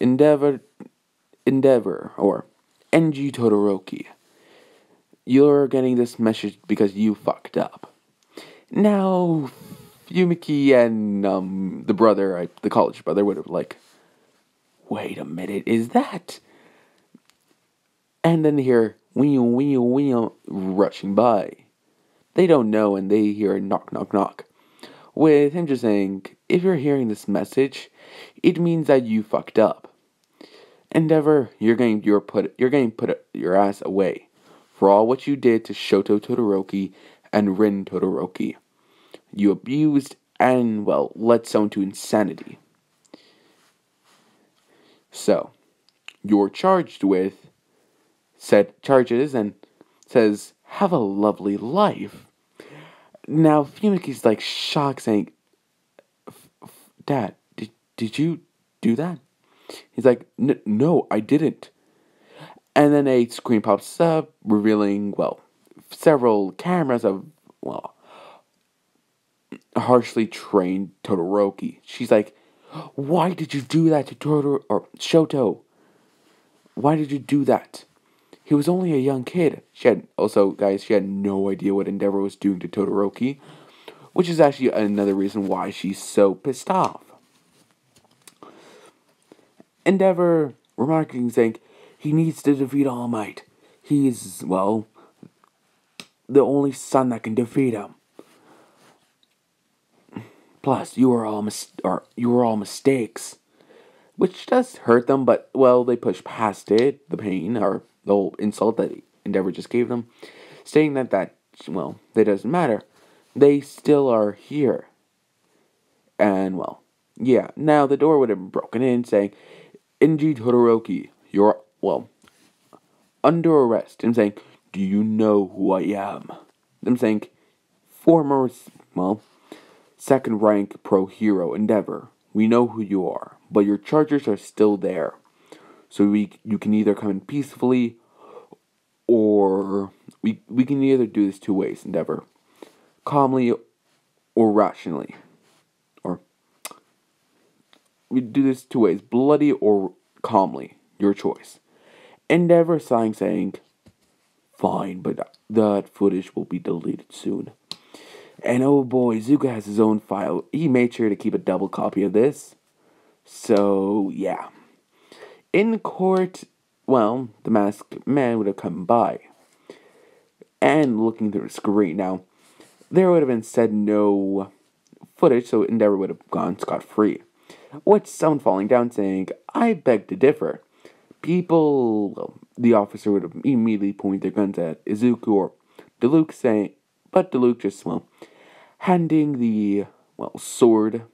Endeavor, Endeavor, or Enji Todoroki. You're getting this message because you fucked up. Now, Fuyumi and um, the brother, I, the college brother, would have like, wait a minute, is that? And then they hear wheel, wheel, wheel, rushing by. They don't know and they hear a knock, knock, knock. With him just saying, if you're hearing this message, it means that you fucked up. Endeavor, you're getting your put you're getting put your ass away for all what you did to Shoto Todoroki and Rin Todoroki. You abused and well led someone to insanity. So, you're charged with said charges and says, Have a lovely life. Now, Fuyumi's like shocked, saying, Dad, did, did you do that? He's like, No, I didn't. And then a screen pops up, revealing, well, several cameras of, well, harshly trained Todoroki. She's like, Why did you do that to Totoro or Shoto? Why did you do that? He was only a young kid. She had also, guys, she had no idea what Endeavor was doing to Todoroki, which is actually another reason why she's so pissed off. Endeavor remarking, saying he needs to defeat All Might. He's well, the only son that can defeat him. Plus, you are all mis- or you were all mistakes, which does hurt them. But well, they push past it, the pain, or the whole insult that Endeavor just gave them, saying that that well, that doesn't matter. They still are here. And well, yeah. Now the door would have broken in, saying, "Enji Todoroki, you're well under arrest." And saying, "Do you know who I am?" Them saying, "Former well, second rank pro hero Endeavor. We know who you are, but your charges are still there." So we you can either come in peacefully or we we can either do this two ways, endeavor. Calmly or rationally. Or we do this two ways, bloody or calmly. Your choice. Endeavor sighing saying, Fine, but that footage will be deleted soon. And oh boy, Zuko has his own file. He made sure to keep a double copy of this. So, yeah. In court, well, the masked man would have come by and looking through the screen. Now, there would have been said no footage, so Endeavor would have gone scot free. With someone falling down saying, I beg to differ. People, well, the officer would have immediately pointed their guns at Izuku or Diluc saying, but Diluc just, well, handing the, well, sword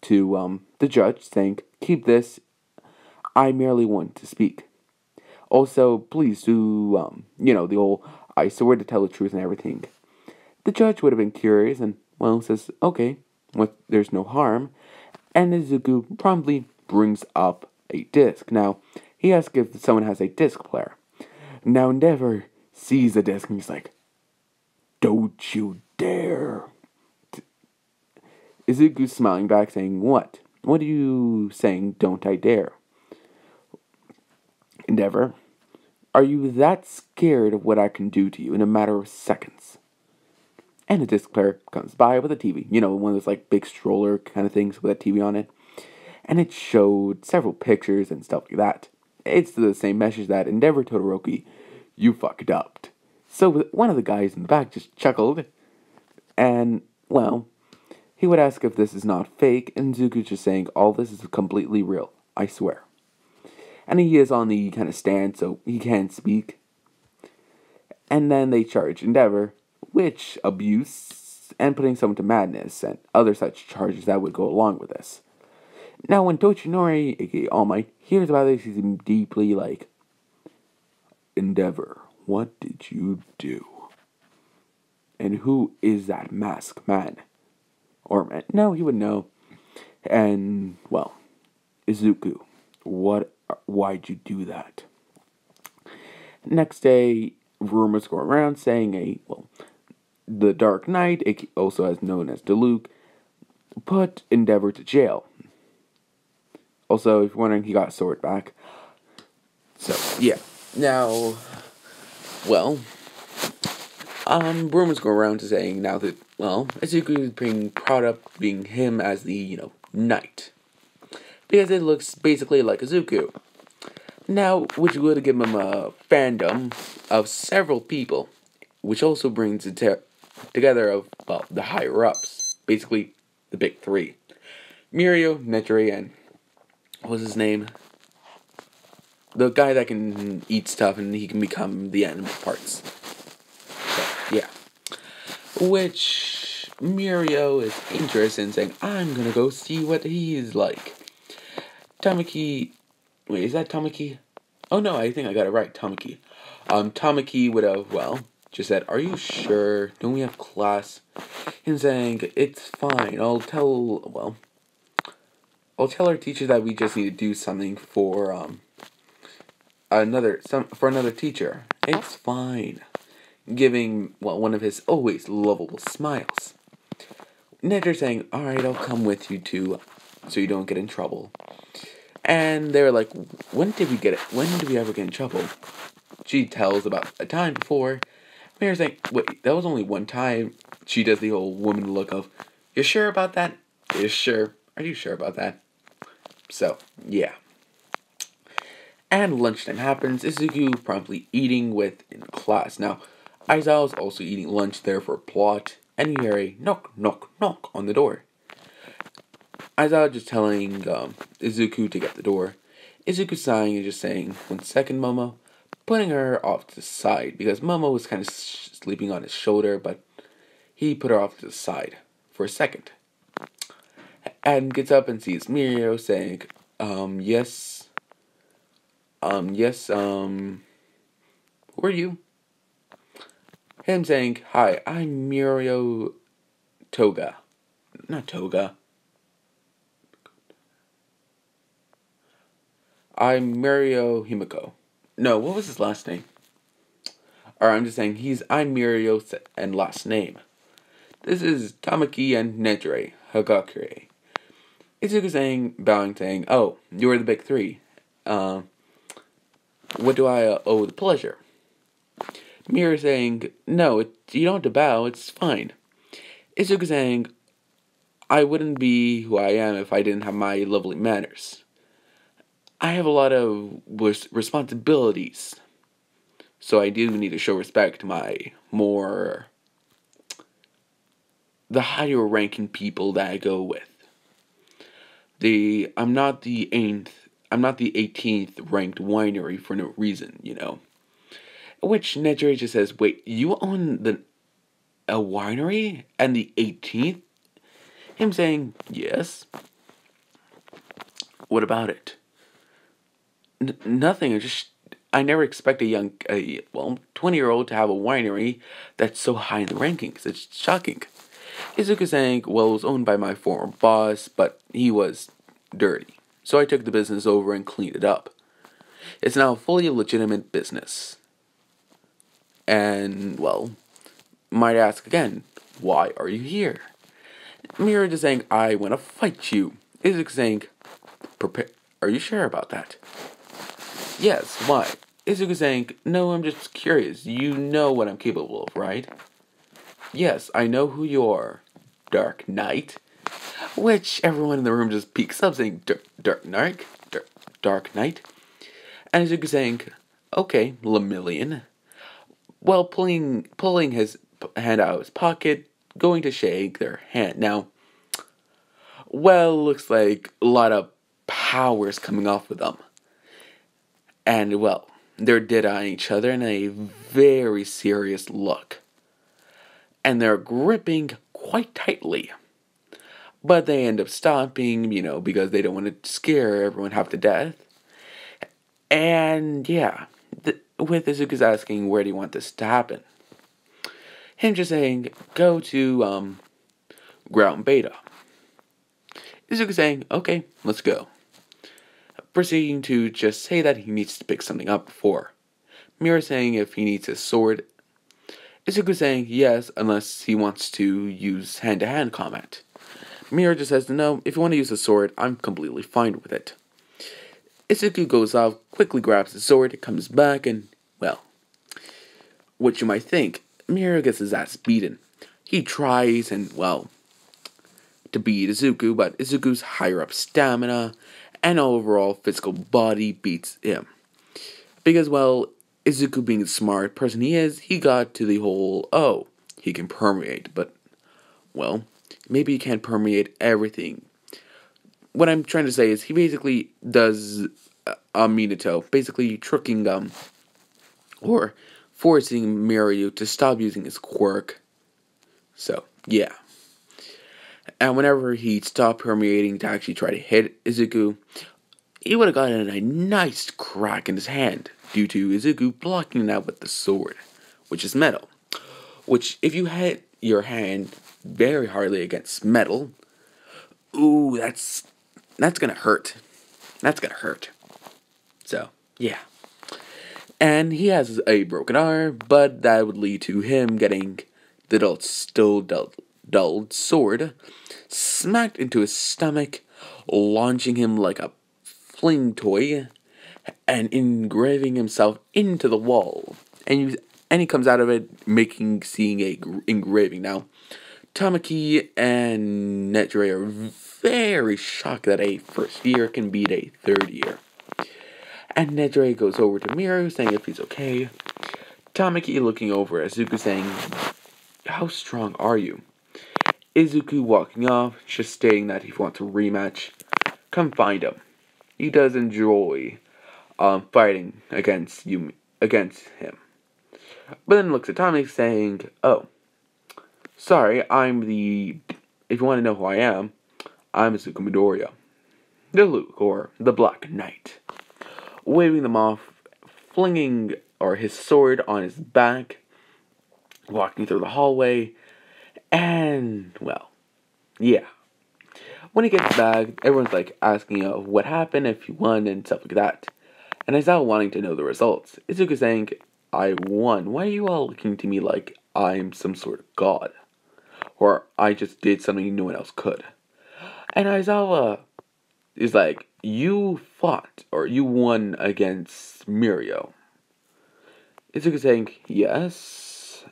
to um, the judge, saying, Keep this. I merely want to speak. Also, please do, um, you know, the old, I swear to tell the truth and everything. The judge would have been curious and, well, says, Okay, well, there's no harm. And Izuku promptly brings up a disc. Now, he asks if someone has a disc player. Now, Endeavor sees the disc and he's like, Don't you dare. Izuku smiling back, saying, What? What are you saying, don't I dare? Endeavor, are you that scared of what I can do to you in a matter of seconds? And a disc player comes by with a TV, you know, one of those like big stroller kind of things with a TV on it. And it showed several pictures and stuff like that. It's the same message that Endeavor Todoroki, you fucked up. So one of the guys in the back just chuckled. And, well, he would ask if this is not fake, and Zuko's just saying, all this is completely real, I swear. And he is on the kind of stand, so he can't speak. And then they charge Endeavor, which abuse, and putting someone to madness, and other such charges that would go along with this. Now, when Toshinori, aka All Might, hears about this, he's deeply like, Endeavor, what did you do? And who is that mask man? Or no, he would know. And well, Izuku, what? Why'd you do that? Next day, rumors go around saying a well, the Dark Knight, also as known as Diluc, put Endeavor to jail. Also, if you're wondering, he got sword back. So yeah, now, well, um, rumors go around to saying now that, well, Izuku is being proud of being him as the, you know, knight. Because it looks basically like Izuku. Now, which would give him a fandom of several people, which also brings it te- together of, well, the higher ups. Basically, the big three. Mirio, Nejire, and what was his name? The guy that can eat stuff and he can become the animal parts. Which Mirio is interested in saying, I'm gonna go see what he's like. Tamaki. Wait, is that Tamaki? Oh no, I think I got it right. Tamaki. Um, Tamaki would have, well, just said, Are you sure? Don't we have class? Him saying, It's fine. I'll tell, well, I'll tell our teacher that we just need to do something for, um, another, some, for another teacher. It's fine giving well one of his always lovable smiles. Neter saying, Alright, I'll come with you too, so you don't get in trouble." And they're like, "When did we get it? When did we ever get in trouble?" She tells about a time before. Mayor's like, "Wait, that was only one time." She does the old woman look of, "You sure about that? You sure? Are you sure about that?" So yeah. And lunchtime happens. Izuku promptly eating with in class. Now, Aizawa is also eating lunch there for a plot, and you hear a knock, knock, knock on the door. Aizawa just telling um, Izuku to get the door. Izuku sighing and just saying, one second, Momo, putting her off to the side because Momo was kind of sleeping on his shoulder, but he put her off to the side for a second. And gets up and sees Mirio saying, um, yes, um, yes, um, who are you? Him saying, Hi, I'm Mirio Toga. Not Toga. I'm Mario Himiko. No, what was his last name? Or I'm just saying, he's I'm Mirio and last name. This is Tamaki and Nejire Hagakure. Izuku saying, bowing, saying, Oh, you're the big three. Uh, what do I uh, owe the pleasure? Mirror saying, No, it, you don't have to bow, it's fine. Izuku saying, I wouldn't be who I am if I didn't have my lovely manners. I have a lot of responsibilities, so I do need to show respect to my more the higher ranking people that I go with. The I'm not the eighth I'm not the 18th ranked winery for no reason, you know. Which Nejire just says, wait, you own the a winery and the 18th? Him saying, yes. What about it? N- nothing. I just I never expect a young, a, well, 20 year old to have a winery that's so high in the rankings. It's shocking. Izuku saying, well, it was owned by my former boss, but he was dirty. So I took the business over and cleaned it up. It's now a fully legitimate business. And, well, might ask again, why are you here? Mira is saying, I want to fight you. Izuku saying, prepare. Are you sure about that? Yes, why? Izuku saying, No, I'm just curious. You know what I'm capable of, right? Yes, I know who you are. Dark Knight. Which everyone in the room just peeks up saying, Dark, Dark Knight? Dark, Knight? And Izuku saying, Okay, Lemillion. While pulling, pulling his hand out of his pocket, going to shake their hand. Now, well, looks like a lot of powers coming off of them. And, well, they're dead eyeing each other in a very serious look. And they're gripping quite tightly. But they end up stopping, you know, because they don't want to scare everyone half to death. And yeah, with Izuku's asking, where do you want this to happen? Him just saying, go to um, ground beta. Izuku saying, okay, let's go proceeding to just say that he needs to pick something up before. Mira saying if he needs a sword. Izuku saying yes, unless he wants to use hand to hand combat. Mira just says no, if you want to use a sword, I'm completely fine with it. Izuku goes off, quickly grabs the sword, comes back, and, well, what you might think, Mira gets his ass beaten. He tries, and, well, to beat Izuku, but Izuku's higher up stamina and overall physical body beats him. Because, well, Izuku being the smart person he is, he got to the whole, oh, he can permeate, but, well, maybe he can't permeate everything. What I'm trying to say is he basically does a, a Minato, basically tricking, um, or forcing Mirio to stop using his quirk. So, yeah. And whenever he stopped permeating to actually try to hit Izuku, he would have gotten a nice crack in his hand due to Izuku blocking that with the sword, which is metal. Which, if you hit your hand very hardly against metal, ooh, that's that's gonna hurt. That's gonna hurt. So, yeah. And he has a broken arm, but that would lead to him getting the adult still dulled, dulled sword smacked into his stomach, launching him like a fling toy and engraving himself into the wall. And and he comes out of it making seeing a engraving. Now, Tamaki and Nejire are very shocked that a first year can beat a third year. And Nejire goes over to Miro saying if he's okay. Tamaki looking over at Zuko saying, How strong are you? Izuku walking off, just stating that he wants a rematch. Come find him. He does enjoy um, fighting against you against him. But then looks at Tommy saying, Oh, sorry, I'm the if you want to know who I am, I'm Izuku Midoriya. Diluc, or the Black Knight. Waving them off, flinging or his sword on his back, walking through the hallway, and, well, yeah. When he gets back, everyone's like asking uh, what happened, if he won, and stuff like that. And Aizawa wanting to know the results. Izuku saying, I won. Why are you all looking to me like I'm some sort of god? Or I just did something no one else could. And Aizawa is like, You fought, or you won against Mirio. Izuku saying, Yes,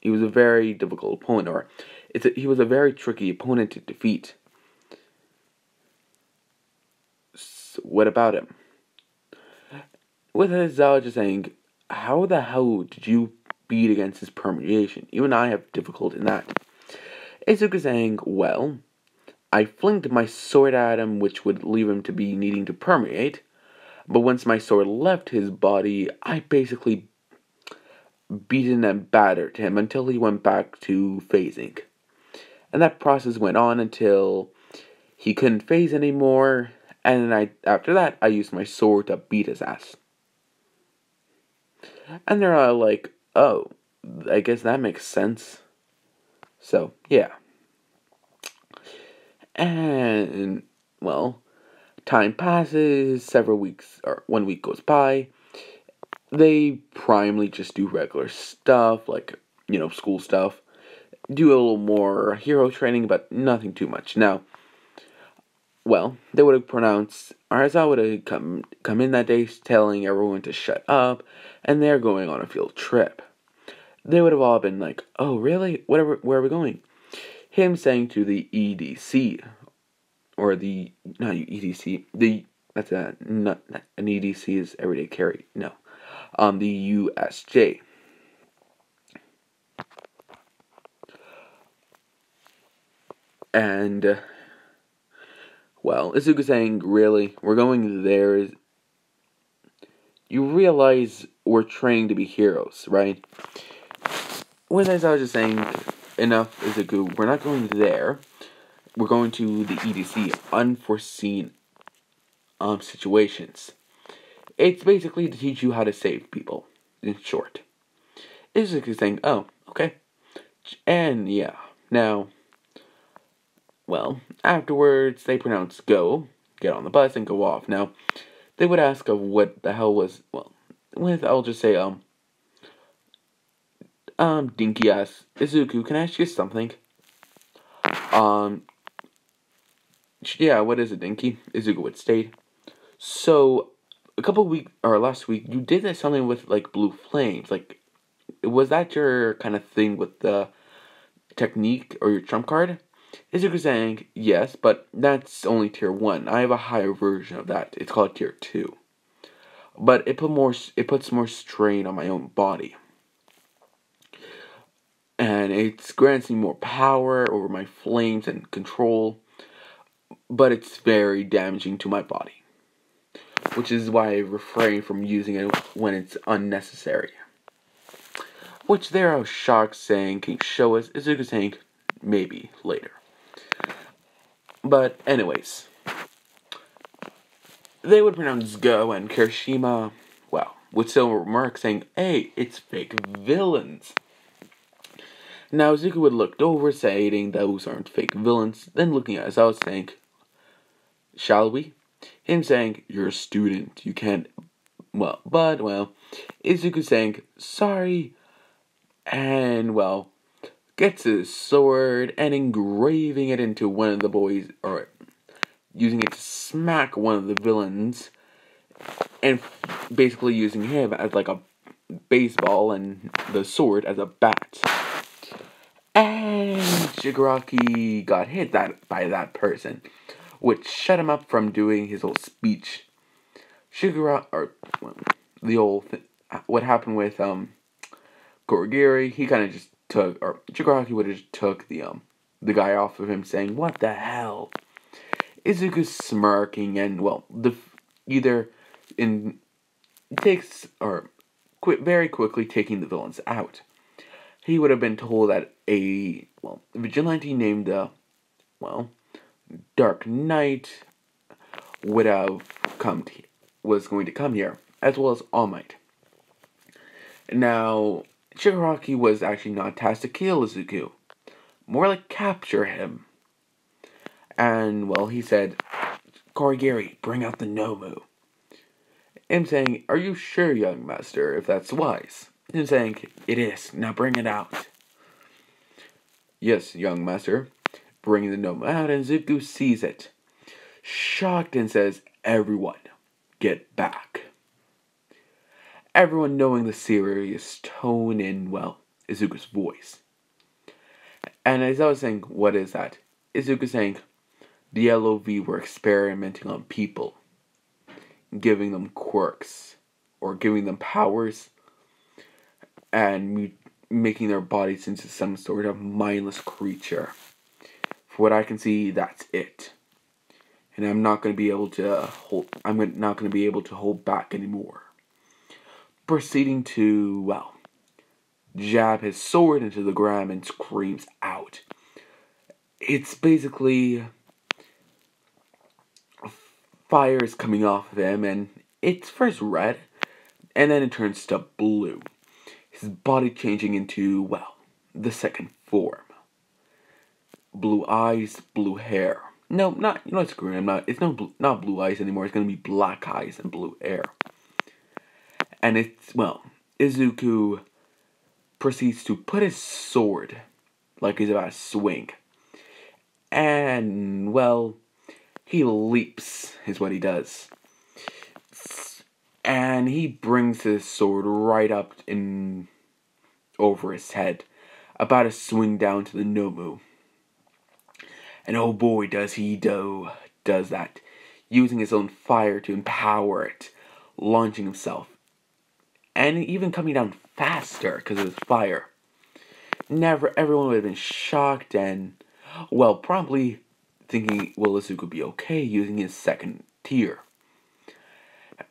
he was a very difficult opponent, or it's a, he was a very tricky opponent to defeat. So what about him? With his just saying, how the hell did you beat against his permutation? Even I have difficulty in that. Izuku saying, well, I flinked my sword at him, which would leave him to be needing to permeate. But once my sword left his body, I basically beaten and battered him until he went back to phasing. And that process went on until he couldn't phase anymore, and I after that I used my sword to beat his ass. And they're all like, oh, I guess that makes sense. So, yeah. And, well, time passes, several weeks, or one week goes by. They primarily just do regular stuff, like, you know, school stuff. Do a little more hero training, but nothing too much. Now, well, they would have pronounced Arza would have come come in that day telling everyone to shut up, and they're going on a field trip. They would have all been like, "Oh, really? Whatever. Where are we going?" Him saying to the EDC, or the not EDC, the that's a not an EDC is everyday carry. No, um, the USJ. And uh, well, Izuku saying, "Really, we're going there." You realize we're training to be heroes, right? When as I was just saying, enough is a good. We're not going there. We're going to the EDC, unforeseen um situations. It's basically to teach you how to save people. In short, Izuku saying, "Oh, okay," and yeah, now well, afterwards, they pronounce go, get on the bus, and go off. Now, they would ask of what the hell was, well, with, I'll just say, um, um, Denki asks, Izuku, can I ask you something? Um, yeah, what is it, Denki? Izuku would state. So, a couple weeks, or last week, you did something with, like, blue flames. Like, was that your kind of thing with the technique or your trump card? Izuku saying, yes, but that's only tier 1. I have a higher version of that. It's called tier 2. But it put more it puts more strain on my own body. And it grants me more power over my flames and control. But it's very damaging to my body. Which is why I refrain from using it when it's unnecessary. Which there are sharks saying, can you show us? Izuku saying, maybe later. But, anyways, they would pronounce Go and Kirishima, well, would still remark saying, hey, it's fake villains. Now, Zuko would look over, saying those aren't fake villains, then looking at us, was saying, shall we? Him saying, you're a student, you can't, well, but, well, Izuku saying, sorry, and, well, gets his sword and engraving it into one of the boys, or using it to smack one of the villains, and basically using him as like a baseball and the sword as a bat. And Shigaraki got hit that by that person, which shut him up from doing his whole speech. Shigaraki, or the old th- what happened with um Kurogiri, he kind of just took or Shigaraki would have just took the um the guy off of him saying, What the hell? Izuku smirking and well the either in takes or quit very quickly taking the villains out. He would have been told that a well vigilante named uh well Dark Knight would have come to, was going to come here, as well as All Might. Now Shigaraki was actually not tasked to kill Izuku, more like capture him. And, well, he said, Kurogiri, bring out the Nomu. Him saying, Are you sure, young master, if that's wise? Him saying, It is, now bring it out. Yes, young master. Bringing the gnome out, and Izuku sees it. Shocked and says, Everyone, get back everyone knowing the serious tone in, well, Izuku's voice. And as I was saying, what is that? Izuku saying, the LOV were experimenting on people, giving them quirks, or giving them powers, and making their bodies into some sort of mindless creature. For what I can see, that's it. And I'm not going to be able to hold. I'm not going to be able to hold back anymore. Proceeding to well, jab his sword into the ground and screams out. It's basically fire is coming off of him, and it's first red, and then it turns to blue. His body changing into, well, the second form. Blue eyes, blue hair. No, not you know it's green. I'm not. It's no not blue eyes anymore. It's gonna be black eyes and blue hair. And it's well, Izuku proceeds to put his sword like he's about to swing. And, well, he leaps, is what he does. And he brings his sword right up in over his head, about to swing down to the Nomu. And oh boy, does he do does that, using his own fire to empower it, launching himself, and even coming down faster because of his fire. Never, everyone would have been shocked and, well, probably thinking, will Izuku be okay using his second tier?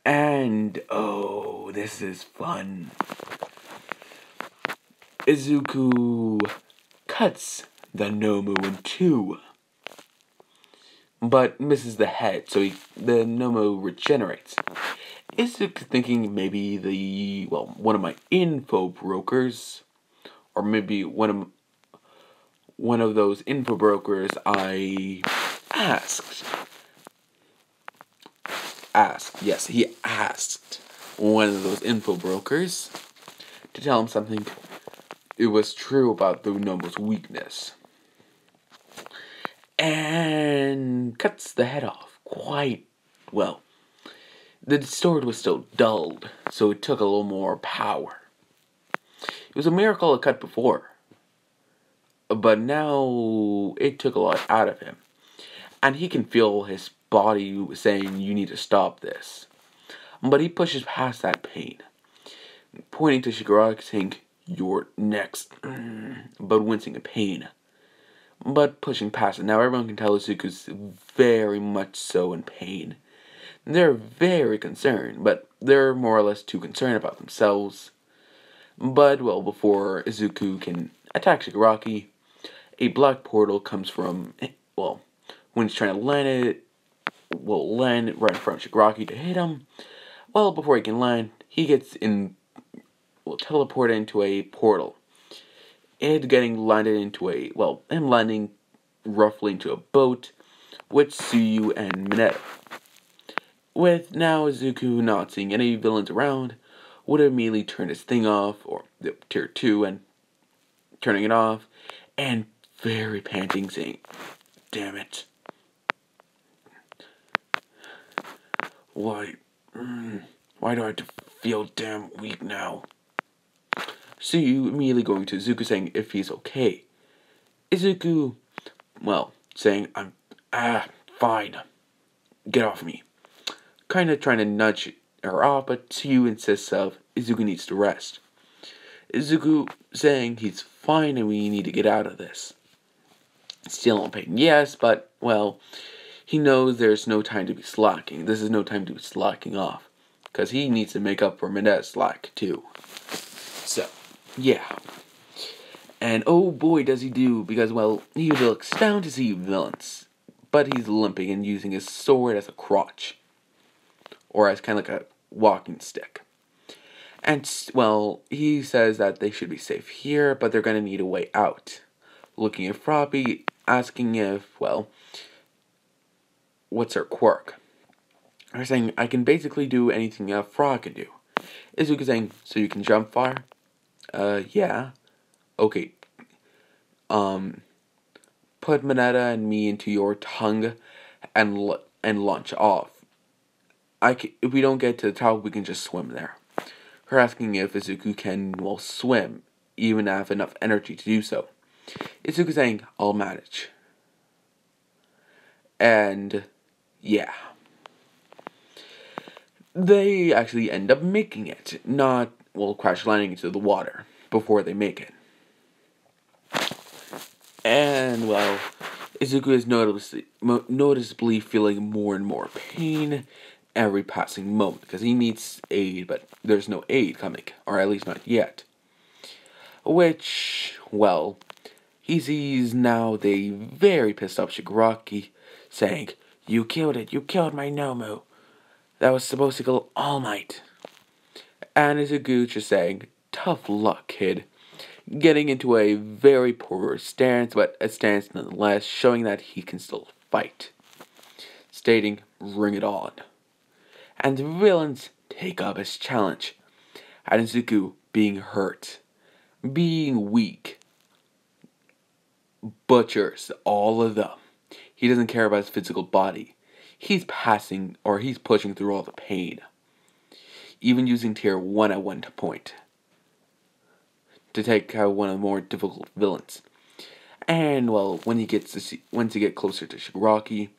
And, oh, this is fun. Izuku cuts the Nomu in two, but misses the head, so he, the Nomu regenerates. Izuku thinking maybe the well one of my info brokers, or maybe one of one of those info brokers I asked. Asked, yes, he asked one of those info brokers to tell him something it was true about the Nomu's weakness. And cuts the head off quite well the sword was still dulled, so it took a little more power. It was a miracle it cut before, but now it took a lot out of him. And he can feel his body saying, You need to stop this. But he pushes past that pain, pointing to Shigaraki saying, You're next, [clears throat] but wincing in pain. But pushing past it. Now everyone can tell Izuku's very much so in pain they're very concerned, but they're more or less too concerned about themselves. But, well, before Izuku can attack Shigaraki, a black portal comes from, well, when he's trying to land it, will land right in front of Shigaraki to hit him. Well, before he can land, he gets in, will teleport into a portal. And getting landed into a, well, him landing roughly into a boat with Tsuyu and Mineta. With now Izuku not seeing any villains around, would immediately turn his thing off, or the tier 2, and turning it off, and very panting, saying, Damn it. Why, mm, why do I feel damn weak now? Tsuyu immediately going to Izuku saying if he's okay. Izuku, well, saying, I'm, ah, fine. Get off me kind of trying to nudge her off, but Tsuyu insists of Izuku needs to rest. Izuku saying he's fine and we need to get out of this. Still in pain, yes, but well, he knows there's no time to be slacking. This is no time to be slacking off, because he needs to make up for Mineta's slack too. So, yeah. And oh boy, does he do, because well, he looks down to see villains, but he's limping and using his sword as a crotch or as kind of like a walking stick. And, well, he says that they should be safe here, but they're going to need a way out. Looking at Froppy, asking if, well, what's her quirk? They're saying, I can basically do anything a frog can do. Izuku saying, so you can jump far? Uh, yeah. Okay. Um, put Mineta and me into your tongue and, and launch off. I can, if we don't get to the top, we can just swim there. Her asking if Izuku can, well, swim, even have enough energy to do so. Izuku saying, I'll manage. And yeah. They actually end up making it, not, well, crash landing into the water before they make it. And, well, Izuku is noticeably, noticeably feeling more and more pain every passing moment because he needs aid, but there's no aid coming, or at least not yet. Which, well, he sees now the very pissed off Shigaraki saying, You killed it, you killed my Nomu. That was supposed to kill All Might. And just saying, Tough luck, kid. Getting into a very poor stance, but a stance nonetheless, showing that he can still fight. Stating, Ring it on and the villains take up his challenge. Izuku being hurt, being weak, butchers all of them. He doesn't care about his physical body. He's passing or he's pushing through all the pain. Even using tier 1 at one point to take out one of the more difficult villains. And well, when he gets to see, once he get closer to Shigaraki,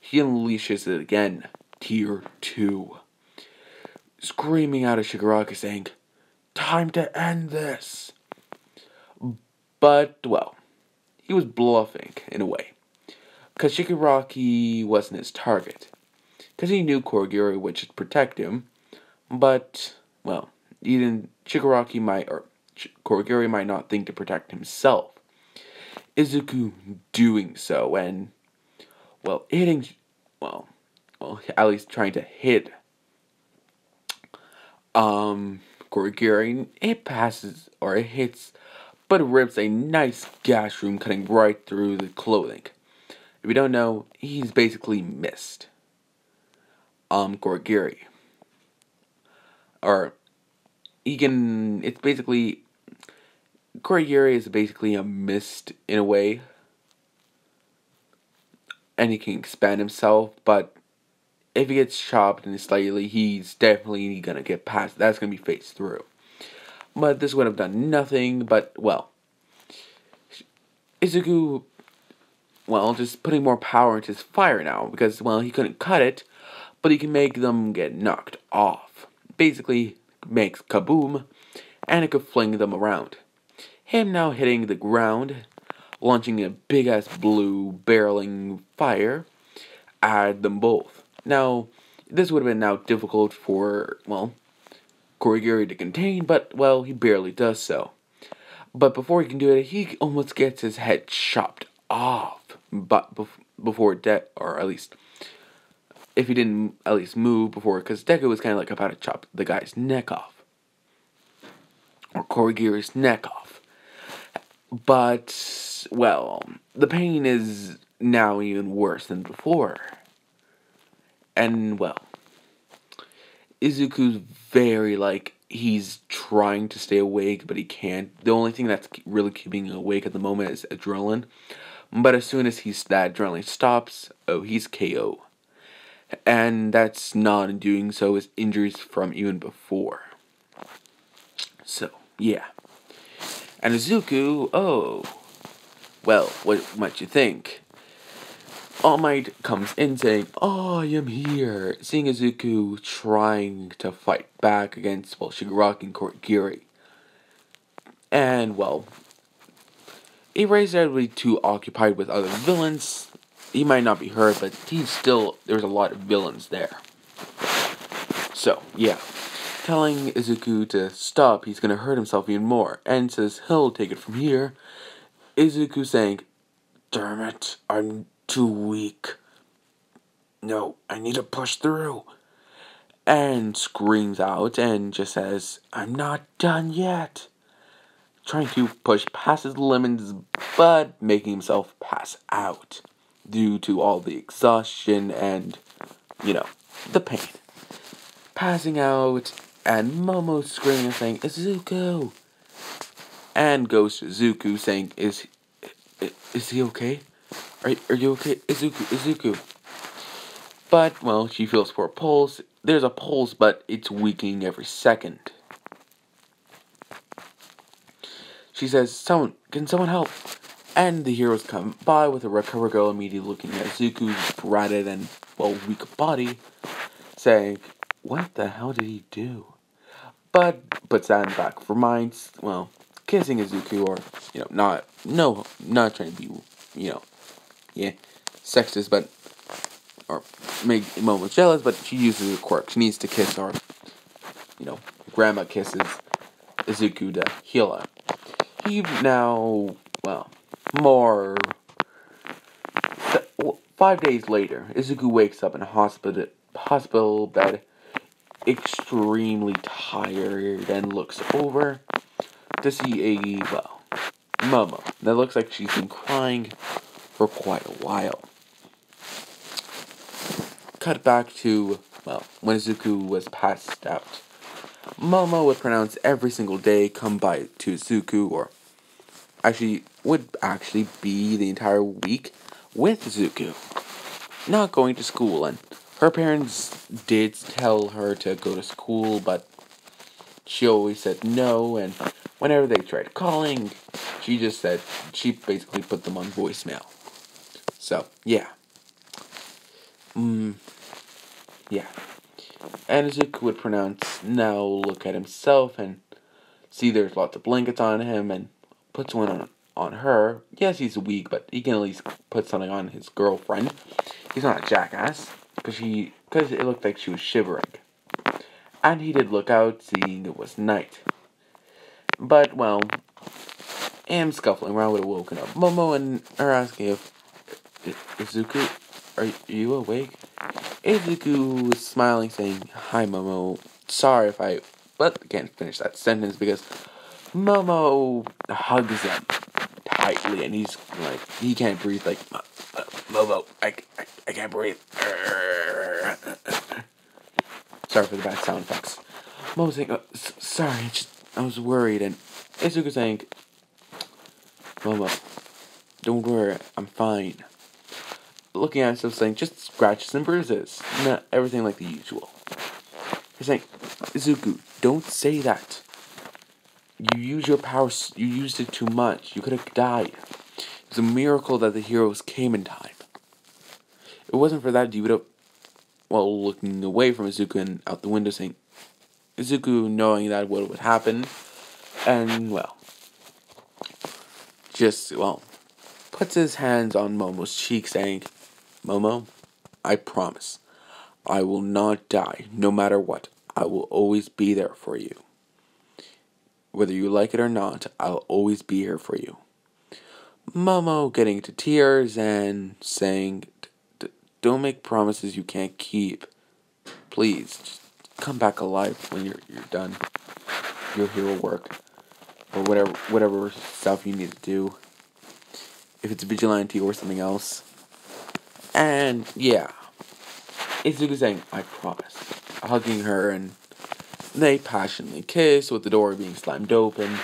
he unleashes it again Tier 2. Screaming out at Shigaraki saying, Time to end this! But, well, he was bluffing in a way. Because Shigaraki wasn't his target. Because he knew Kurogiri would just protect him. But, well, even Shigaraki might, or Kurogiri might not think to protect himself. Izuku doing so and, well, hitting, well, well, at least trying to hit um Kurogiri. It passes or it hits, but it rips a nice gash room cutting right through the clothing. If you don't know, he's basically missed. Um, Kurogiri. Or he can. It's basically Kurogiri is basically a mist in a way, and he can expand himself, but if he gets chopped and slightly, he's definitely gonna get past. That's gonna be faced through. But this would have done nothing. But well, Izuku, well, just putting more power into his fire now because well, he couldn't cut it, but he can make them get knocked off. Basically, makes kaboom, and it could fling them around. Him now hitting the ground, launching a big ass blue barreling fire at them both. Now, this would have been now difficult for, well, Kurogiri to contain, but, well, he barely does so. But before he can do it, he almost gets his head chopped off, but before Deku, or at least, if he didn't at least move before, because Deku was kind of like about to chop the guy's neck off, or Kurogiri's neck off. But, well, the pain is now even worse than before. And well, Izuku's very like he's trying to stay awake, but he can't. The only thing that's really keeping him awake at the moment is adrenaline. But as soon as he's that adrenaline stops, oh, he's KO. And that's not in doing so is injuries from even before. So, yeah. And Izuku, oh, well, what might you think? All Might comes in saying, Oh, I am here, seeing Izuku trying to fight back against, well, Shigaraki and Kurogiri. And, well, Erase be too occupied with other villains. He might not be hurt, but he's still, there's a lot of villains there. So, yeah. Telling Izuku to stop, he's gonna hurt himself even more, and says he'll take it from here. Izuku saying, Damn it, I'm too weak. No, I need to push through. And screams out and just says, I'm not done yet. Trying to push past his limits, but making himself pass out due to all the exhaustion and, you know, the pain. Passing out, and Momo screaming and saying, Izuku! And goes to Zuku saying, Is, is he okay? Are, are you okay? Izuku, Izuku. But, well, she feels for a pulse. There's a pulse, but it's weakening every second. She says, Someone, can someone help? And the heroes come by with a recover girl immediately looking at Zuko's ratted and, well, weak body, saying, What the hell did he do? But puts that in the back of her mind, well, kissing Izuku or, you know, not, no, not trying to be, you know, yeah, sexist, but, or make Momo jealous, but she uses a quirk. She needs to kiss her, you know, grandma kisses Izuku to heal her. He now, well, more. Five days later, Izuku wakes up in a hospital hospital bed, extremely tired, and looks over to see a well, Momo that looks like she's been crying for quite a while. Cut back to well, when Izuku was passed out. Momo would pronounce every single day come by to Zuku or actually would actually be the entire week with Zuko, not going to school. And her parents did tell her to go to school, but she always said no. And whenever they tried calling, she just said she basically put them on voicemail. So yeah, mm, yeah. And would pronounce now look at himself and see there's lots of blankets on him and puts one on on her. Yes, he's weak, but he can at least put something on his girlfriend. He's not a jackass because because it looked like she was shivering. And he did look out, seeing it was night. But well, am scuffling around would have woken up Momo and her asking if Izuku, are you awake? Izuku was smiling, saying, "Hi, Momo. Sorry if I." But I can't finish that sentence because Momo hugs him tightly, and he's like, he can't breathe. Like, uh, uh, Momo, I, I, I can't breathe. [laughs] Sorry for the bad sound effects. Momo's saying, oh, sorry, just, I was worried, and Izuku saying, Momo, don't worry, I'm fine. Looking at himself saying, just scratches and bruises, not everything like the usual. He's saying, Izuku, don't say that. You use your powers, you used it too much. You could have died. It's a miracle that the heroes came in time. If it wasn't for that, you would have, well, looking away from Izuku and out the window saying, Izuku knowing that what would happen, and, well, just, well, puts his hands on Momo's cheek saying, Momo, I promise, I will not die, no matter what. I will always be there for you. Whether you like it or not, I'll always be here for you. Momo getting to tears and saying, Don't make promises you can't keep. Please, just come back alive when you're, you're done your hero work. Or whatever whatever stuff you need to do. If it's vigilante or something else. And yeah. Izuku saying, I promise. Hugging her and they passionately kiss with the door being slammed open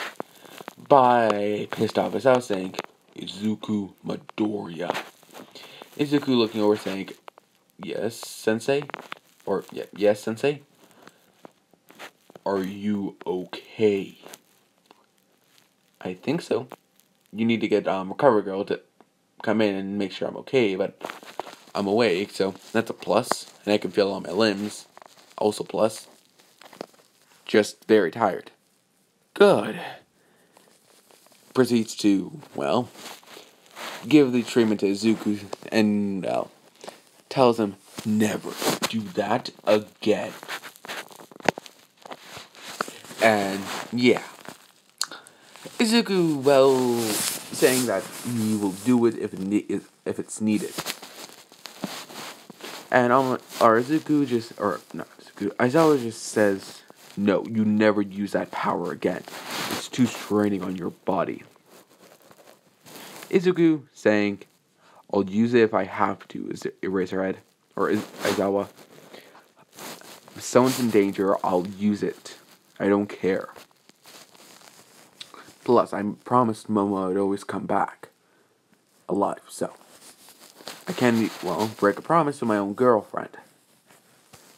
by pissed off Aizawa saying, Izuku Midoriya. Izuku looking over saying, Yes, Sensei? Or, yeah, yes, Sensei? Are you okay? I think so. You need to get um, Recover Girl to come in and make sure I'm okay, but I'm awake, so that's a plus. And I can feel all my limbs. Also plus. Just very tired. Good. Proceeds to, well, give the treatment to Zuko and, well, tells him, never do that again. And, yeah. Izuku, well, saying that he will do it if, it if it's needed. And um, or Izuku just, or not Izuku, Aizawa just says, no, you never use that power again. It's too straining on your body. Izuku saying, I'll use it if I have to, is it Eraserhead, or is Aizawa. If someone's in danger, I'll use it. I don't care. Plus, I promised Momo I'd always come back. Alive, so. I can't, well, break a promise to my own girlfriend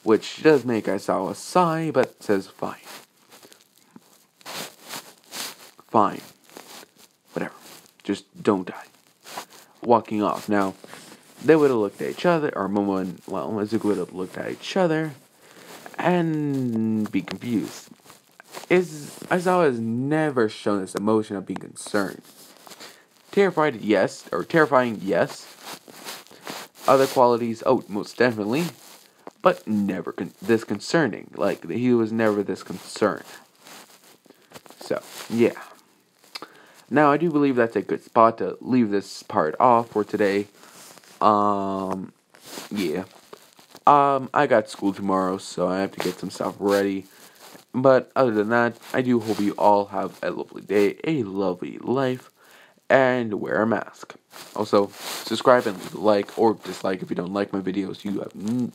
which does make Aizawa sigh, but says fine. Fine. Whatever. Just don't die. walking off. Now, they would have looked at each other, or Momo and, well, Izuku would have looked at each other and be confused. Is Aizawa has never shown this emotion of being concerned. Terrified, yes, or terrifying, yes. Other qualities, oh, most definitely, but never con- this concerning. Like he was never this concerned. So yeah. Now I do believe that's a good spot to leave this part off for today. Um, yeah. Um, I got school tomorrow, so I have to get some stuff ready. But other than that, I do hope you all have a lovely day, a lovely life, and wear a mask. Also, subscribe and leave a like or dislike if you don't like my videos. You have